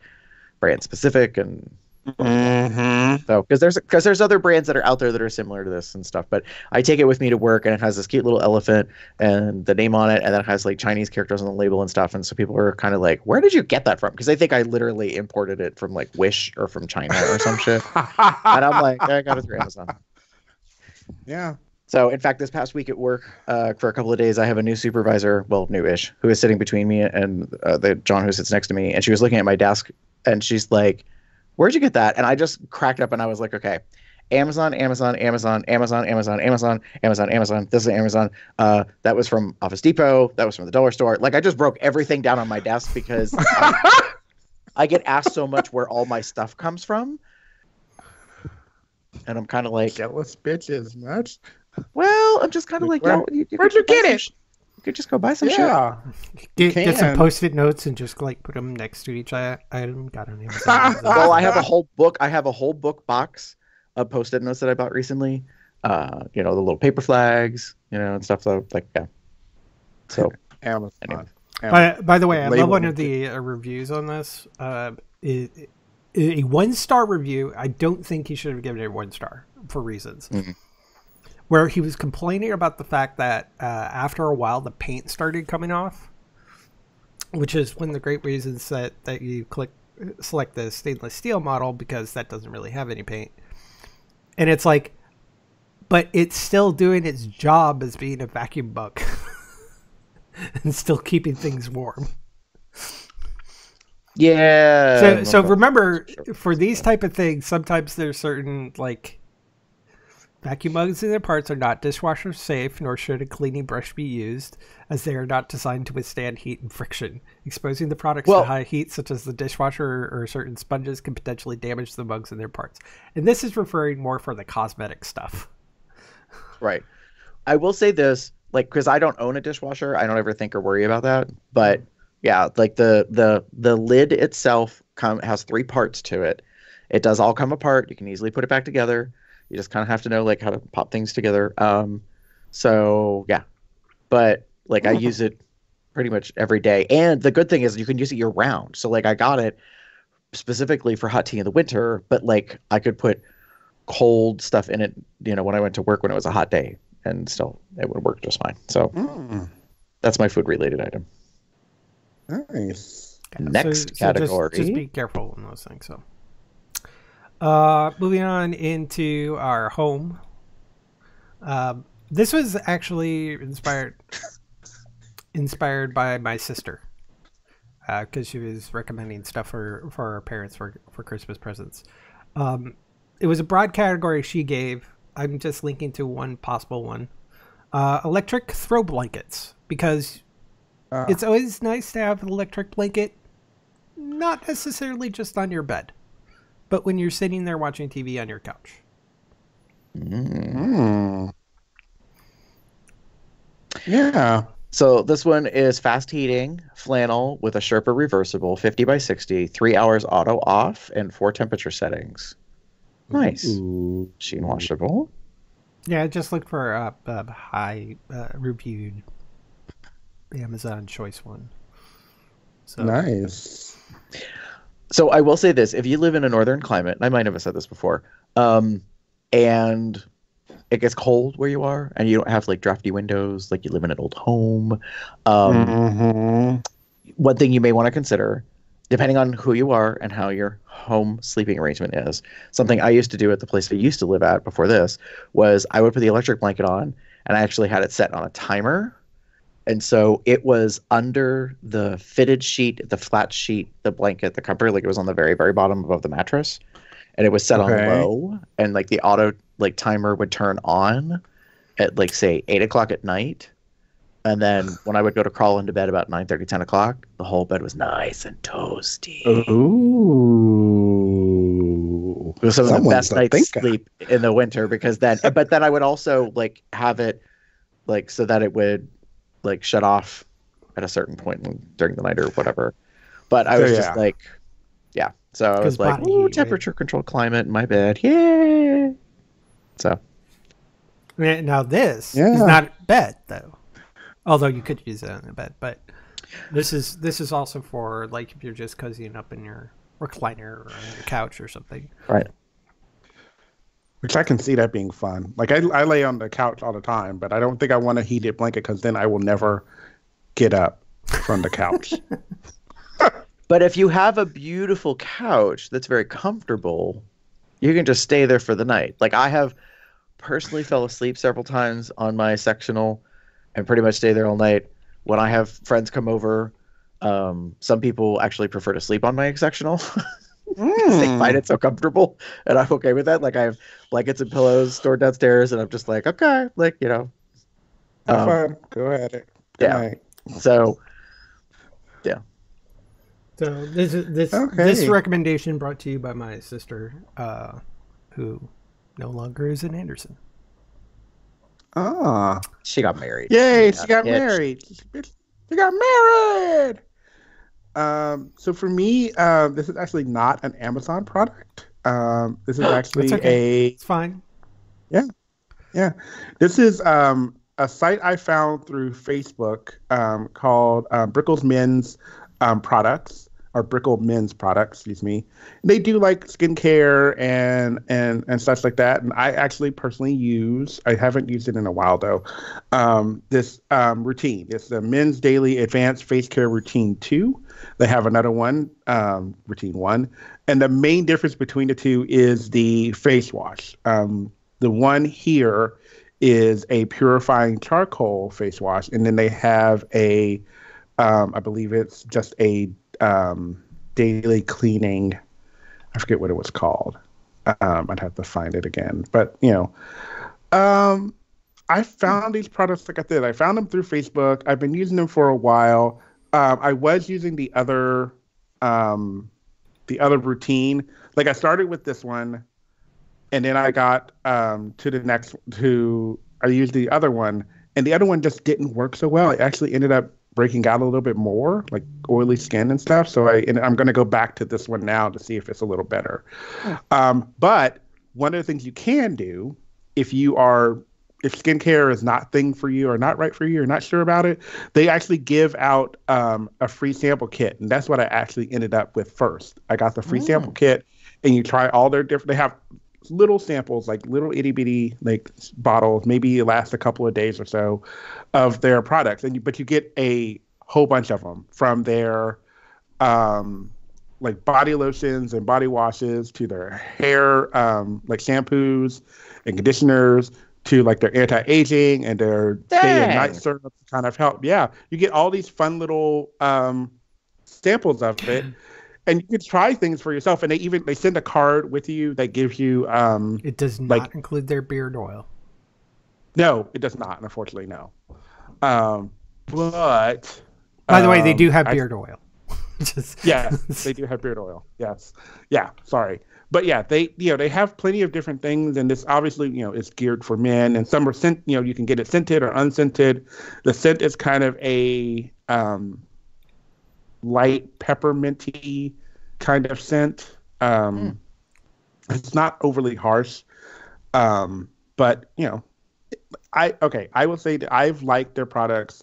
brand specific and Mm-hmm. so because there's because there's other brands that are out there that are similar to this and stuff. But I take it with me to work, and it has this cute little elephant and the name on it, and then it has like Chinese characters on the label and stuff. And so people are kind of like, "Where did you get that from?" Because they think I literally imported it from like Wish or from China or some shit. And I'm like, I got it through Amazon. Yeah. So, in fact, this past week at work, uh, for a couple of days, I have a new supervisor, well, new-ish, who is sitting between me and uh, the John who sits next to me, and she was looking at my desk, and she's like, "Where'd you get that?" And I just cracked up, and I was like, "Okay, Amazon, Amazon, Amazon, Amazon, Amazon, Amazon, Amazon, Amazon. This is Amazon. Uh, that was from Office Depot. That was from the dollar store. Like, I just broke everything down on my desk because I, I get asked so much where all my stuff comes from." And I'm kind of like, Jealous bitches, much. well, I'm just kind of like, Where, you, you where'd you get it? sh- You could just go buy some shit. Yeah. Get, get some post-it notes and just like put them next to each i- item. Got on Amazon. Well, I have a whole book. I have a whole book box of post-it notes that I bought recently. Uh, you know, the little paper flags, you know, and stuff like like yeah. So Amazon. Anyway. By, by the way, I love one of the uh, reviews on this. Uh, it, a one star review. I don't think he should have given it one star for reasons. Mhm. Where he was complaining about the fact that uh, after a while the paint started coming off, which is one of the great reasons that that you click select the stainless steel model because that doesn't really have any paint. And it's like, but it's still doing its job as being a vacuum mug. and still keeping things warm. Yeah. So, so remember, for these type of things, sometimes there's certain like Vacuum mugs and their parts are not dishwasher safe, nor should a cleaning brush be used, as they are not designed to withstand heat and friction. Exposing the products Well- to high heat, such as the dishwasher or, or certain sponges, can potentially damage the mugs and their parts. And this is referring more for the cosmetic stuff. Right. I will say this, like, because I don't own a dishwasher, I don't ever think or worry about that. But yeah, like the the the lid itself come has three parts to it. It does all come apart. You can easily put it back together. You just kind of have to know like how to pop things together. Um, so yeah, but like I use it pretty much every day. And the good thing is you can use it year round. So like I got it specifically for hot tea in the winter, but like I could put cold stuff in it, you know, when I went to work when it was a hot day and still it would work just fine. So Mm, that's my food related item. Nice. Next just- category. Just, be careful in those things. So, uh, moving on into our home. Um, this was actually inspired inspired by my sister because she was recommending stuff for for our parents for for Christmas presents. Um, it was a broad category she gave. I'm just linking to one possible one. Uh, electric throw blankets because Ah. it's always nice to have an electric blanket, not necessarily just on your bed, but when you're sitting there watching TV on your couch. Mm. Yeah. So this one is fast heating flannel with a Sherpa reversible, 50 by 60, three hours auto off, and four temperature settings. Nice. Ooh. Machine washable. Yeah, just look for a uh, uh, high uh, reviewed Amazon choice one. So Nice. So I will say this: if you live in a northern climate, and I might have said this before, um, and it gets cold where you are, and you don't have like drafty windows, like you live in an old home, um, Mhm. one thing you may want to consider, depending on who you are and how your home sleeping arrangement is, something I used to do at the place I used to live at before this was I would put the electric blanket on and I actually had it set on a timer. And so it was under the fitted sheet, the flat sheet, the blanket, the comforter, like it was on the very, very bottom above the mattress. And it was set Okay. on low. And like the auto like timer would turn on at like say eight o'clock at night. And then when I would go to crawl into bed about 9 30, 10 o'clock, the whole bed was nice and toasty. Ooh. It was some of the best night's thinker. sleep in the winter because then, but then I would also like have it like so that it would like shut off at a certain point during the night or whatever. But I So, was just like, yeah. So I was like, ooh, heat, right? temperature controlled climate in my bed. Yeah. So Yeah, Now this Yeah. is not a bed though, although you could use it on a bed. But this is this is also for like if you're just cozying up in your recliner or on your couch or something. right. Which I can see that being fun. Like I, I lay on the couch all the time, but I don't think I want a heated blanket because then I will never get up from the couch. But if you have a beautiful couch that's very comfortable, you can just stay there for the night. Like I have personally fell asleep several times on my sectional and pretty much stay there all night. When I have friends come over, um, some people actually prefer to sleep on my sectional. 'cause they find it so comfortable, and I'm okay with that. Like I have blankets and pillows stored downstairs, and I'm just like, okay, like you know. Have Um, fun. Go at it. Good yeah. night. So yeah. So this is this this recommendation brought to you by my sister, uh, who no longer is in Anderson. Ah. she got married. Yay, she got bitch. married. She got married. Um, so for me, um, this is actually not an Amazon product. Um, this is actually okay. a It's fine. Yeah, yeah. this is um, a site I found through Facebook um, called um, Brickell's Men's um, Products or Brickell Men's Products. Excuse me. They do like skincare and and and such like that. And I actually personally use. I haven't used it in a while though. Um, this um, routine. It's the Men's Daily Advanced Face Care Routine Two. They have another one, um, Routine One, and the main difference between the two is the face wash. Um, the one here is a purifying charcoal face wash, and then they have a, um, I believe it's just a um, daily cleaning. I forget what it was called. Um, I'd have to find it again, but you know, Um, I found these products like I said. I found them through Facebook. I've been using them for a while. Um, I was using the other, um, the other routine. Like I started with this one, and then I got um to the next to I used the other one, and the other one just didn't work so well. It actually ended up breaking out a little bit more, like oily skin and stuff. So I and I'm going to go back to this one now to see if it's a little better. Um, but one of the things you can do if you are if skincare is not thing for you or not right for you or not sure about it, they actually give out um, a free sample kit, and that's what I actually ended up with first. I got the free sample kit, and you try all their different. They have little samples, like little itty bitty like bottles, maybe last a couple of days or so, of their products, and you, but you get a whole bunch of them from their um, like body lotions and body washes to their hair um, like shampoos and conditioners to like their anti-aging and their day and night Dang. to kind of help. Yeah, you get all these fun little um, samples of it, and you can try things for yourself. And they even they send a card with you that gives you. Um, It does not Like- include their beard oil. no, it does not. Unfortunately, no. Um, but By the way, they um, do have I- beard oil. Just yeah, they do have beard oil. Yes. Yeah, sorry. But yeah, they you know, they have plenty of different things and this obviously, you know, is geared for men and some are sent. you know, you can get it scented or unscented. The scent is kind of a um light pepperminty kind of scent. Um it's not overly harsh. Um but, you know, I okay, I will say that I've liked their products.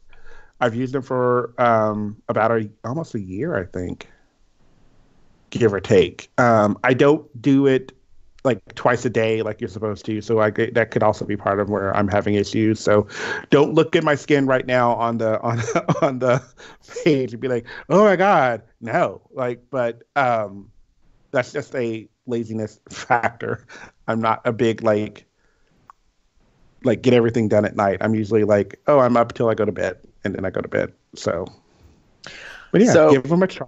I've used them for um, about a almost a year, I think, give or take. Um, I don't do it like twice a day like you're supposed to, so I that could also be part of where I'm having issues. So don't look at my skin right now on the on on the page and be like, oh my god, no. Like, but um, that's just a laziness factor. I'm not a big like like get everything done at night. I'm usually like, oh, I'm up till I go to bed, and then I go to bed. So, but yeah, So- give them a try.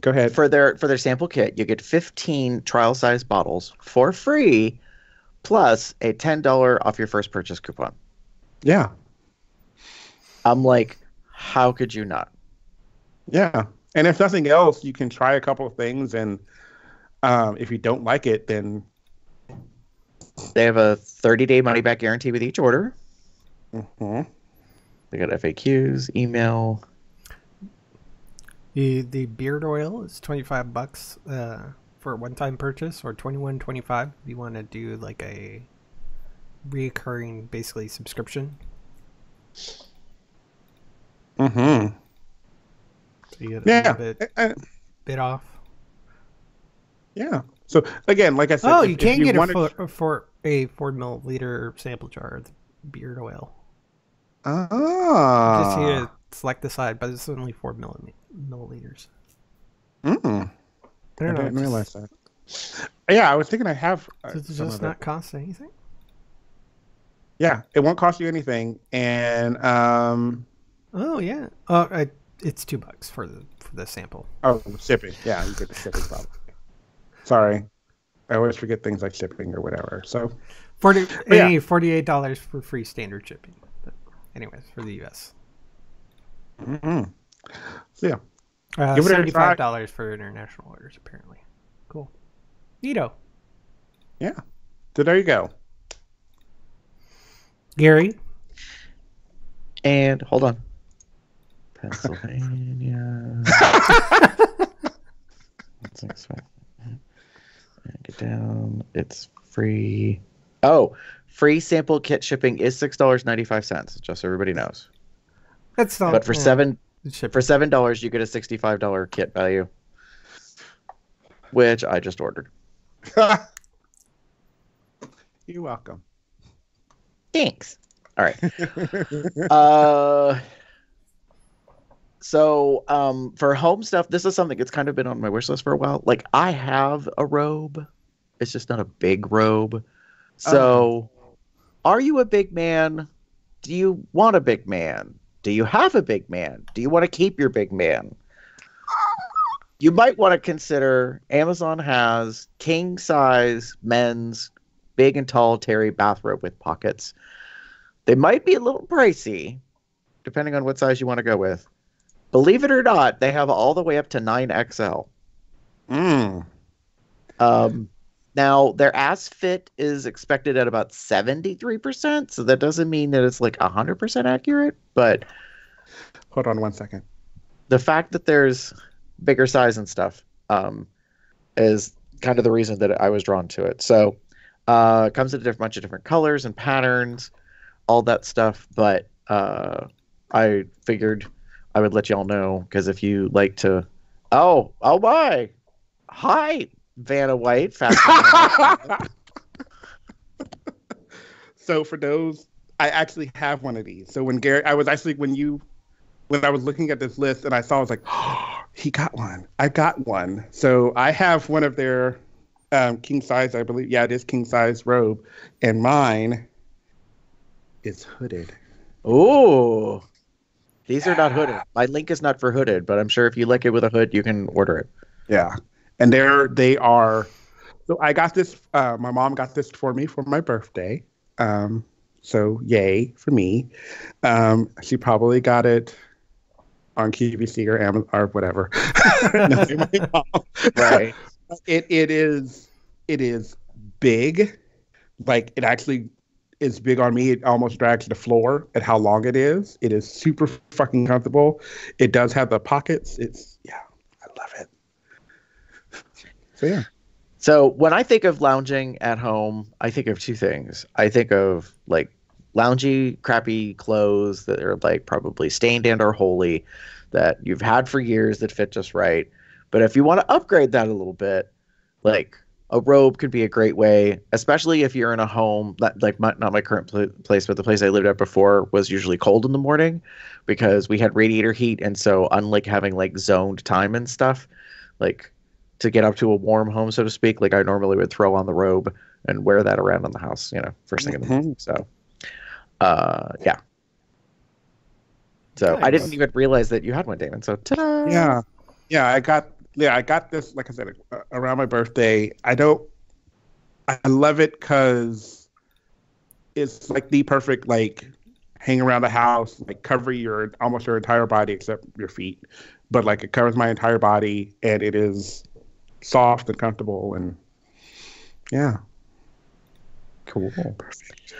Go ahead. For their for their sample kit, you get 15 trial size bottles for free, plus a $10 off your first purchase coupon. yeah, I'm like, how could you not? yeah. And if nothing else, you can try a couple of things, and um, if you don't like it, then They have a 30 day money back guarantee with each order. mhm. They got FAQs, email. The the beard oil is twenty five bucks uh, for a one time purchase, or twenty one twenty five if you want to do like a reoccurring basically subscription. Mm Mhm. So you get a yeah, bit, Uh, bit off. yeah. So again, like I said, Oh, if- you if can get a wanna- for, for a four milliliter sample jar of beard oil. Ah, to select the side, but it's only four milli- milliliters. Mm. I I don't know. didn't just- realize that. Yeah, I was thinking I have. uh, Does it just of it. not cost anything? Yeah, it won't cost you anything, and um, Oh yeah. Oh, I, it's two bucks for the for the sample. oh, shipping. Yeah, you get the shipping probably. Sorry, I always forget things like shipping or whatever. So Forty yeah. forty eight dollars for free standard shipping. But anyways, for the U.S. mhm. so yeah, Uh, Give it a Seventy try. five dollars for international orders apparently. Cool. Neato. yeah. So there you go. Gary. And hold on. Pennsylvania. Let's Get down. It's free. Oh, free sample kit shipping is six dollars ninety five cents. Just so everybody knows. That's not. But for yeah, seven for seven dollars, you get a sixty five dollar kit value, which I just ordered. You're welcome. Thanks. All right. uh, so um, for home stuff, this is something that's kind of been on my wish list for a while. Like I have a robe, it's just not a big robe. So, are you a big man? Do you want a big man? Do you have a big man? Do you want to keep your big man? You might want to consider Amazon has king size men's big and tall terry bathrobe with pockets. They might be a little pricey, depending on what size you want to go with. Believe it or not, they have all the way up to 9XL. Mm. Um, now, their ass fit is expected at about 73%, so that doesn't mean that it's like 100% accurate, but Hold on one second. the fact that there's bigger size and stuff um, is kind of the reason that I was drawn to it. So, uh, it comes in a bunch of different colors and patterns, all that stuff, but uh, I figured I would let y'all know because if you like to. Oh, oh my! Hi, Vanna White. Fashion So for those, I actually have one of these. So when Gary, I was actually when you, when I was looking at this list and I saw, I was like, oh, he got one. I got one. So I have one of their um, king size, I believe. Yeah, it is king size robe, and mine is hooded. Oh. These are not hooded. My link is not for hooded, but I'm sure if you like it with a hood, you can order it. Yeah, and they're they are. So I got this. Uh, my mom got this for me for my birthday. Um, so yay for me. Um, she probably got it on QVC or Amazon or whatever. No, my mom. Right. It it is it is big. Like it actually is big on me. It almost drags the floor at how long it is. It is super fucking comfortable. It does have the pockets. It's yeah, I love it. So yeah. So when I think of lounging at home, I think of two things. I think of like loungy, crappy clothes that are like probably stained and or holy that you've had for years that fit just right. But if you want to upgrade that a little bit, like a robe could be a great way, especially if you're in a home that like my, not my current pl- place, but the place I lived at before was usually cold in the morning because we had radiator heat, and so unlike having like zoned time and stuff, like to get up to a warm home, so to speak, like I normally would throw on the robe and wear that around in the house, you know, first thing in the morning. So, uh, yeah. So I didn't even realize that you had one, Damon. So ta-da! Yeah, yeah. I got yeah. I got this like I said uh, around my birthday. I don't. I love it because it's like the perfect like hang around the house, like cover your almost your entire body except your feet, but like it covers my entire body and it is soft and comfortable and yeah. Cool. Perfect.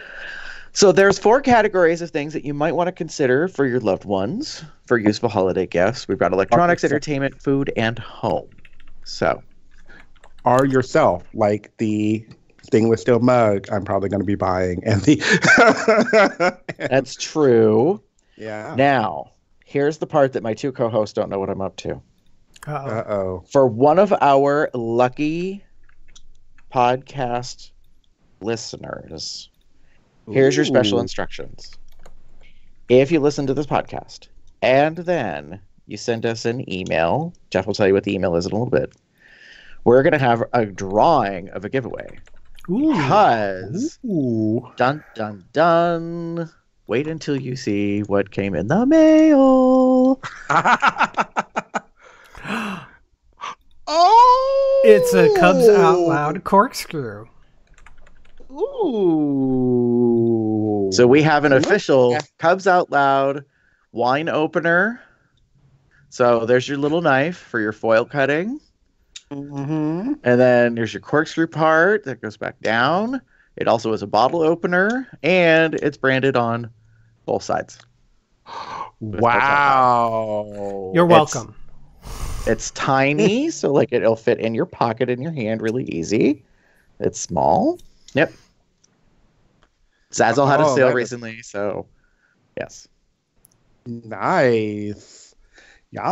So there's four categories of things that you might want to consider for your loved ones for useful holiday gifts. We've got electronics, entertainment, food, and home. So Are yourself like the stainless steel mug I'm probably going to be buying and the that's true. yeah. Now, here's the part that my two co-hosts don't know what I'm up to. Uh-oh. Uh oh. For one of our lucky podcast listeners, here's your special Ooh. instructions. If you listen to this podcast and then you send us an email, Jeff will tell you what the email is in a little bit. We're going to have a drawing of a giveaway. Ooh. Because, Ooh. dun dun dun, wait until you see what came in the mail. oh! It's a Cubs Out Loud corkscrew. Ooh. So we have an official at- Cubs Out Loud wine opener. So there's your little knife for your foil cutting. Mhm. And then there's your corkscrew part that goes back down. It also is a bottle opener and it's branded on both sides. Wow. You're welcome. It's tiny, so like it'll fit in your pocket in your hand really easy. It's small. Yep. Zazzle had a Oh, sale that is- recently, so yes. Nice. Yes.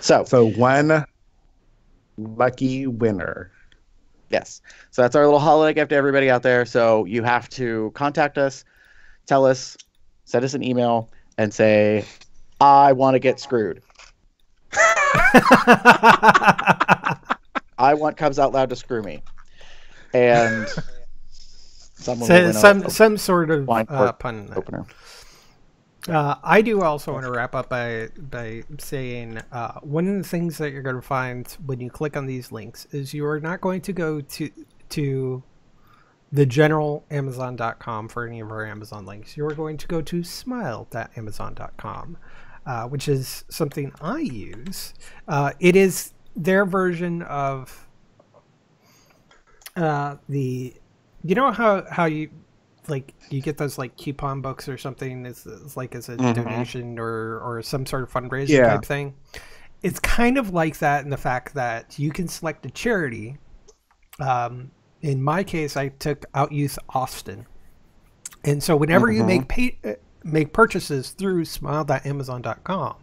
So So one lucky winner. Yes. So that's our little holiday gift to everybody out there. So you have to contact us, tell us, send us an email, and say, I want to get screwed. I want Cubs Out Loud to screw me. And someone will So- win a some some sort of uh, pun. opener. Uh, I do also want to wrap up by by saying uh, one of the things that you're going to find when you click on these links is you are not going to go to to the general Amazon.com for any of our Amazon links. You are going to go to smile.amazon.com, uh, which is something I use. Uh, it is their version of uh, the you know how how you like you get those like coupon books or something it's, like as a donation or or some sort of fundraiser Yeah. type thing it's kind of like that in the fact that you can select a charity um, in my case i took out youth austin and so whenever you make pay, uh, make purchases through smile.amazon.com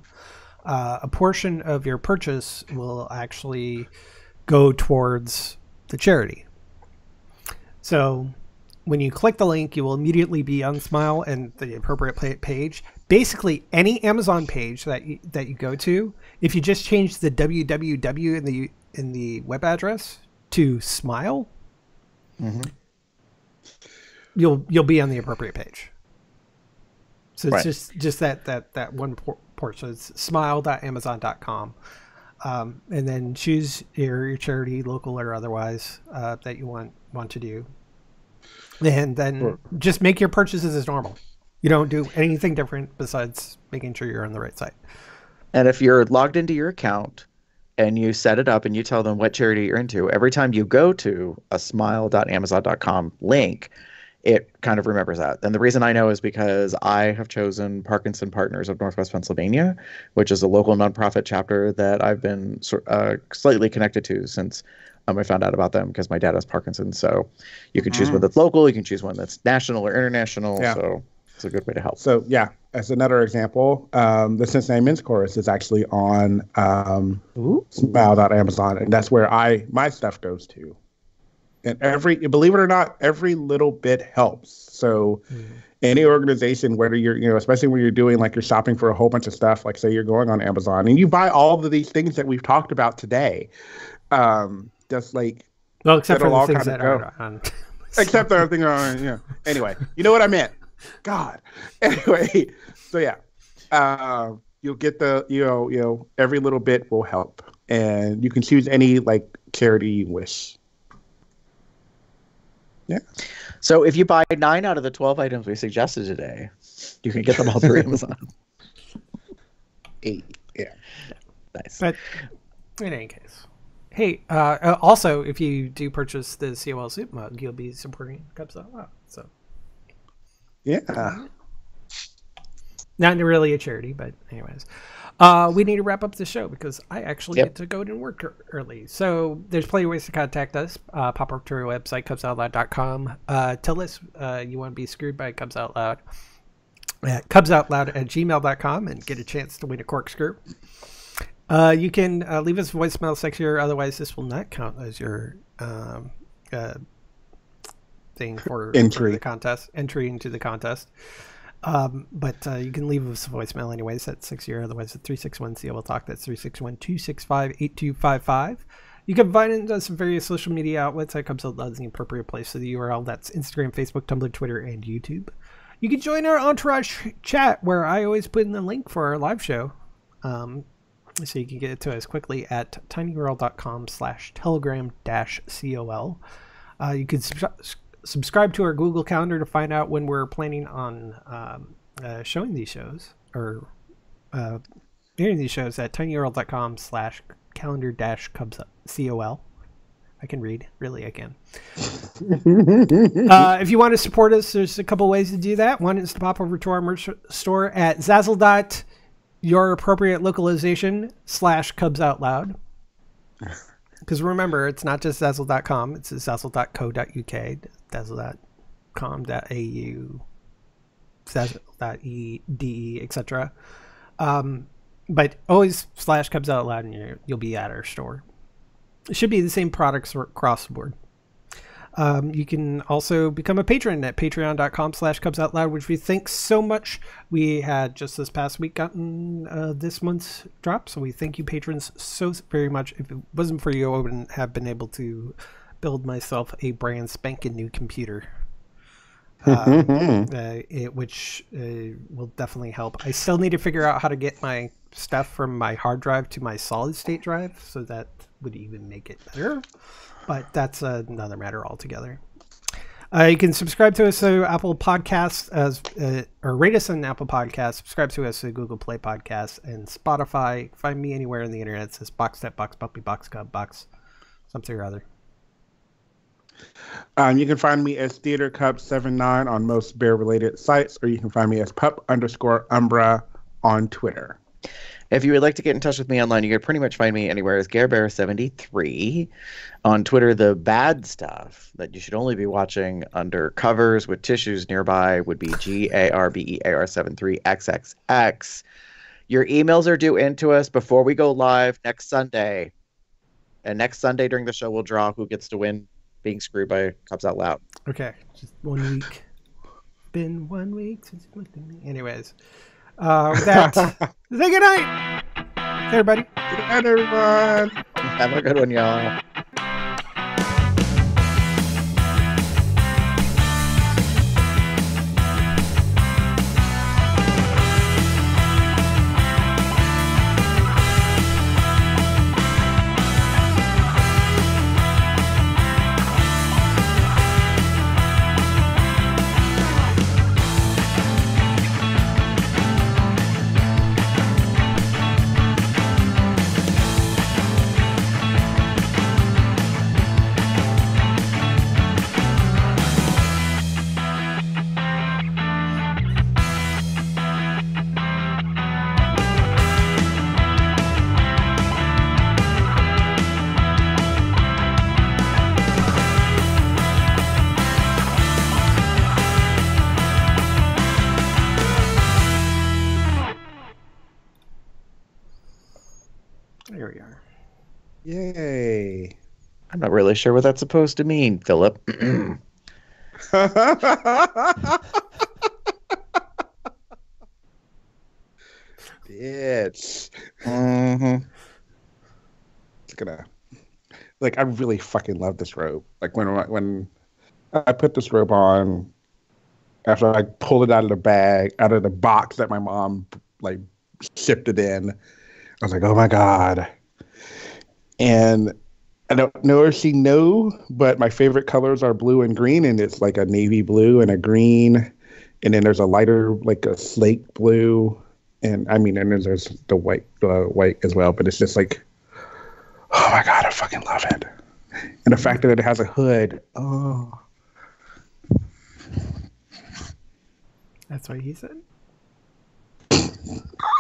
uh, a portion of your purchase will actually go towards the charity so when you click the link, you will immediately be on Smile and the appropriate page. Basically, any Amazon page that you, that you go to, if you just change the www in the in the web address to Smile, you'll you'll be on the appropriate page. So it's Right. just just that that that one por- portion. It's smile.amazon.com. Um, and then choose your, your charity, local or otherwise, uh, that you want want to do, and then just make your purchases as normal. You don't do anything different besides making sure you're on the right site. And if you're logged into your account and you set it up and you tell them what charity you're into, every time you go to a smile.amazon.com link, it kind of remembers that. And the reason I know is because I have chosen Parkinson Partners of Northwest Pennsylvania, which is a local nonprofit chapter that I've been sor- uh, slightly connected to since um, I found out about them because my dad has Parkinson's. So you can choose one that's local, you can choose one that's national or international. Yeah. So it's a good way to help. So yeah, as another example, um, the Cincinnati Men's Chorus is actually on um, Smile.Amazon, and that's where I my stuff goes to. And every, believe it or not, every little bit helps. So any organization, whether you're, you know, especially when you're doing like you're shopping for a whole bunch of stuff, like say you're going on Amazon and you buy all of these things that we've talked about today, um, just like Well, except for all things that go. are on. except everything on yeah. Anyway you know what i meant. God. Anyway so yeah. Uh, you'll get the you know you know every little bit will help. And you can choose any like charity you wish yeah So if you buy nine out of the 12 items we suggested today, you can get them all through Amazon. eight yeah Nice. But in any case, hey, uh, uh, also if you do purchase the COL soup mug, you'll be supporting Cubs Out Loud. So yeah not really a charity, but anyways. Uh, we need to wrap up the show because I actually Yep. get to go to work early. So there's plenty of ways to contact us. Uh, pop up to our website, cubsoutloud.com. Uh, tell us uh, you want to be screwed by Cubs Out Loud at cubsoutloud at gmail.com and get a chance to win a corkscrew. Uh, you can uh, leave us a voicemail section here. Otherwise, this will not count as your um, uh, thing for, for the contest, entry into the contest. Um, but uh, you can leave us a voicemail anyways at 60 or otherwise at 361 COL Talk. That's 361 265 8255. You can find us on various social media outlets. That comes out the appropriate place to the URL. That's Instagram, Facebook, Tumblr, Twitter, and YouTube. You can join our entourage chat where I always put in the link for our live show. Um, so you can get it to us quickly at tinyurl.com slash telegram dash col. Uh, you can subs- subscribe to our Google Calendar to find out when we're planning on um, uh, showing these shows or uh, airing these shows at tinyurl.com slash calendar dash col. I can read, really, I can. uh, if you want to support us, there's a couple ways to do that. One is to pop over to our merch store at Zazzle dot your appropriate localization slash Cubs Out Loud. Because remember, it's not just Zazzle.com, it's Zazzle.co.uk, Zazzle.com.au, Zazzle.ede, etc. Um, but always slash Cubs Out Loud and you'll be at our store. It should be the same products across the board. Um, you can also become a patron at patreon.com slash cubs out loud, which we thank so much. We had just this past week gotten uh, this month's drop, so we thank you patrons so very much. If it wasn't for you, I wouldn't have been able to build myself a brand spanking new computer. uh, uh, it, which uh, will definitely help. I still need to figure out how to get my stuff from my hard drive to my solid state drive, so that would even make it better. But that's another matter altogether. Uh, you can subscribe to us to Apple Podcasts as uh, or rate us on Apple Podcasts. Subscribe to us to Google Play Podcasts and Spotify. Find me anywhere on the internet. It says Box Step, Box Puppy, Box Cub, Box something or other. Um, you can find me as Theater Cup 79 on most bear related sites, or you can find me as pup underscore umbra on Twitter. If you would like to get in touch with me online, you can pretty much find me anywhere as GareBear73. On Twitter, the bad stuff that you should only be watching under covers with tissues nearby would be G A R B E A R 73XXX. Your emails are due in to us before we go live next Sunday. And next Sunday during the show, we'll draw who gets to win being screwed by Cubs Out Loud. Okay, just one week. Been one week since you looked at me. Anyways, uh, with that, say good night, everybody. Good night, everyone. Have a good one, y'all. Really sure what that's supposed to mean, Philip. Bitch. hmm It's gonna like I really fucking love this robe. Like when when I put this robe on after I pulled it out of the bag, out of the box that my mom like shipped it in, I was like, oh my god. And I don't know if she knew, but my favorite colors are blue and green, and it's like a navy blue and a green, and then there's a lighter like a slate blue, and I mean, and then there's the white, uh, white as well. But it's just like, oh my god, I fucking love it, and the fact that it has a hood. Oh, That's what he said.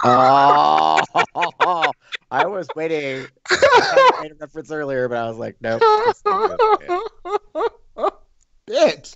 Oh, I was waiting. I made a reference earlier, but I was like, nope. bitch.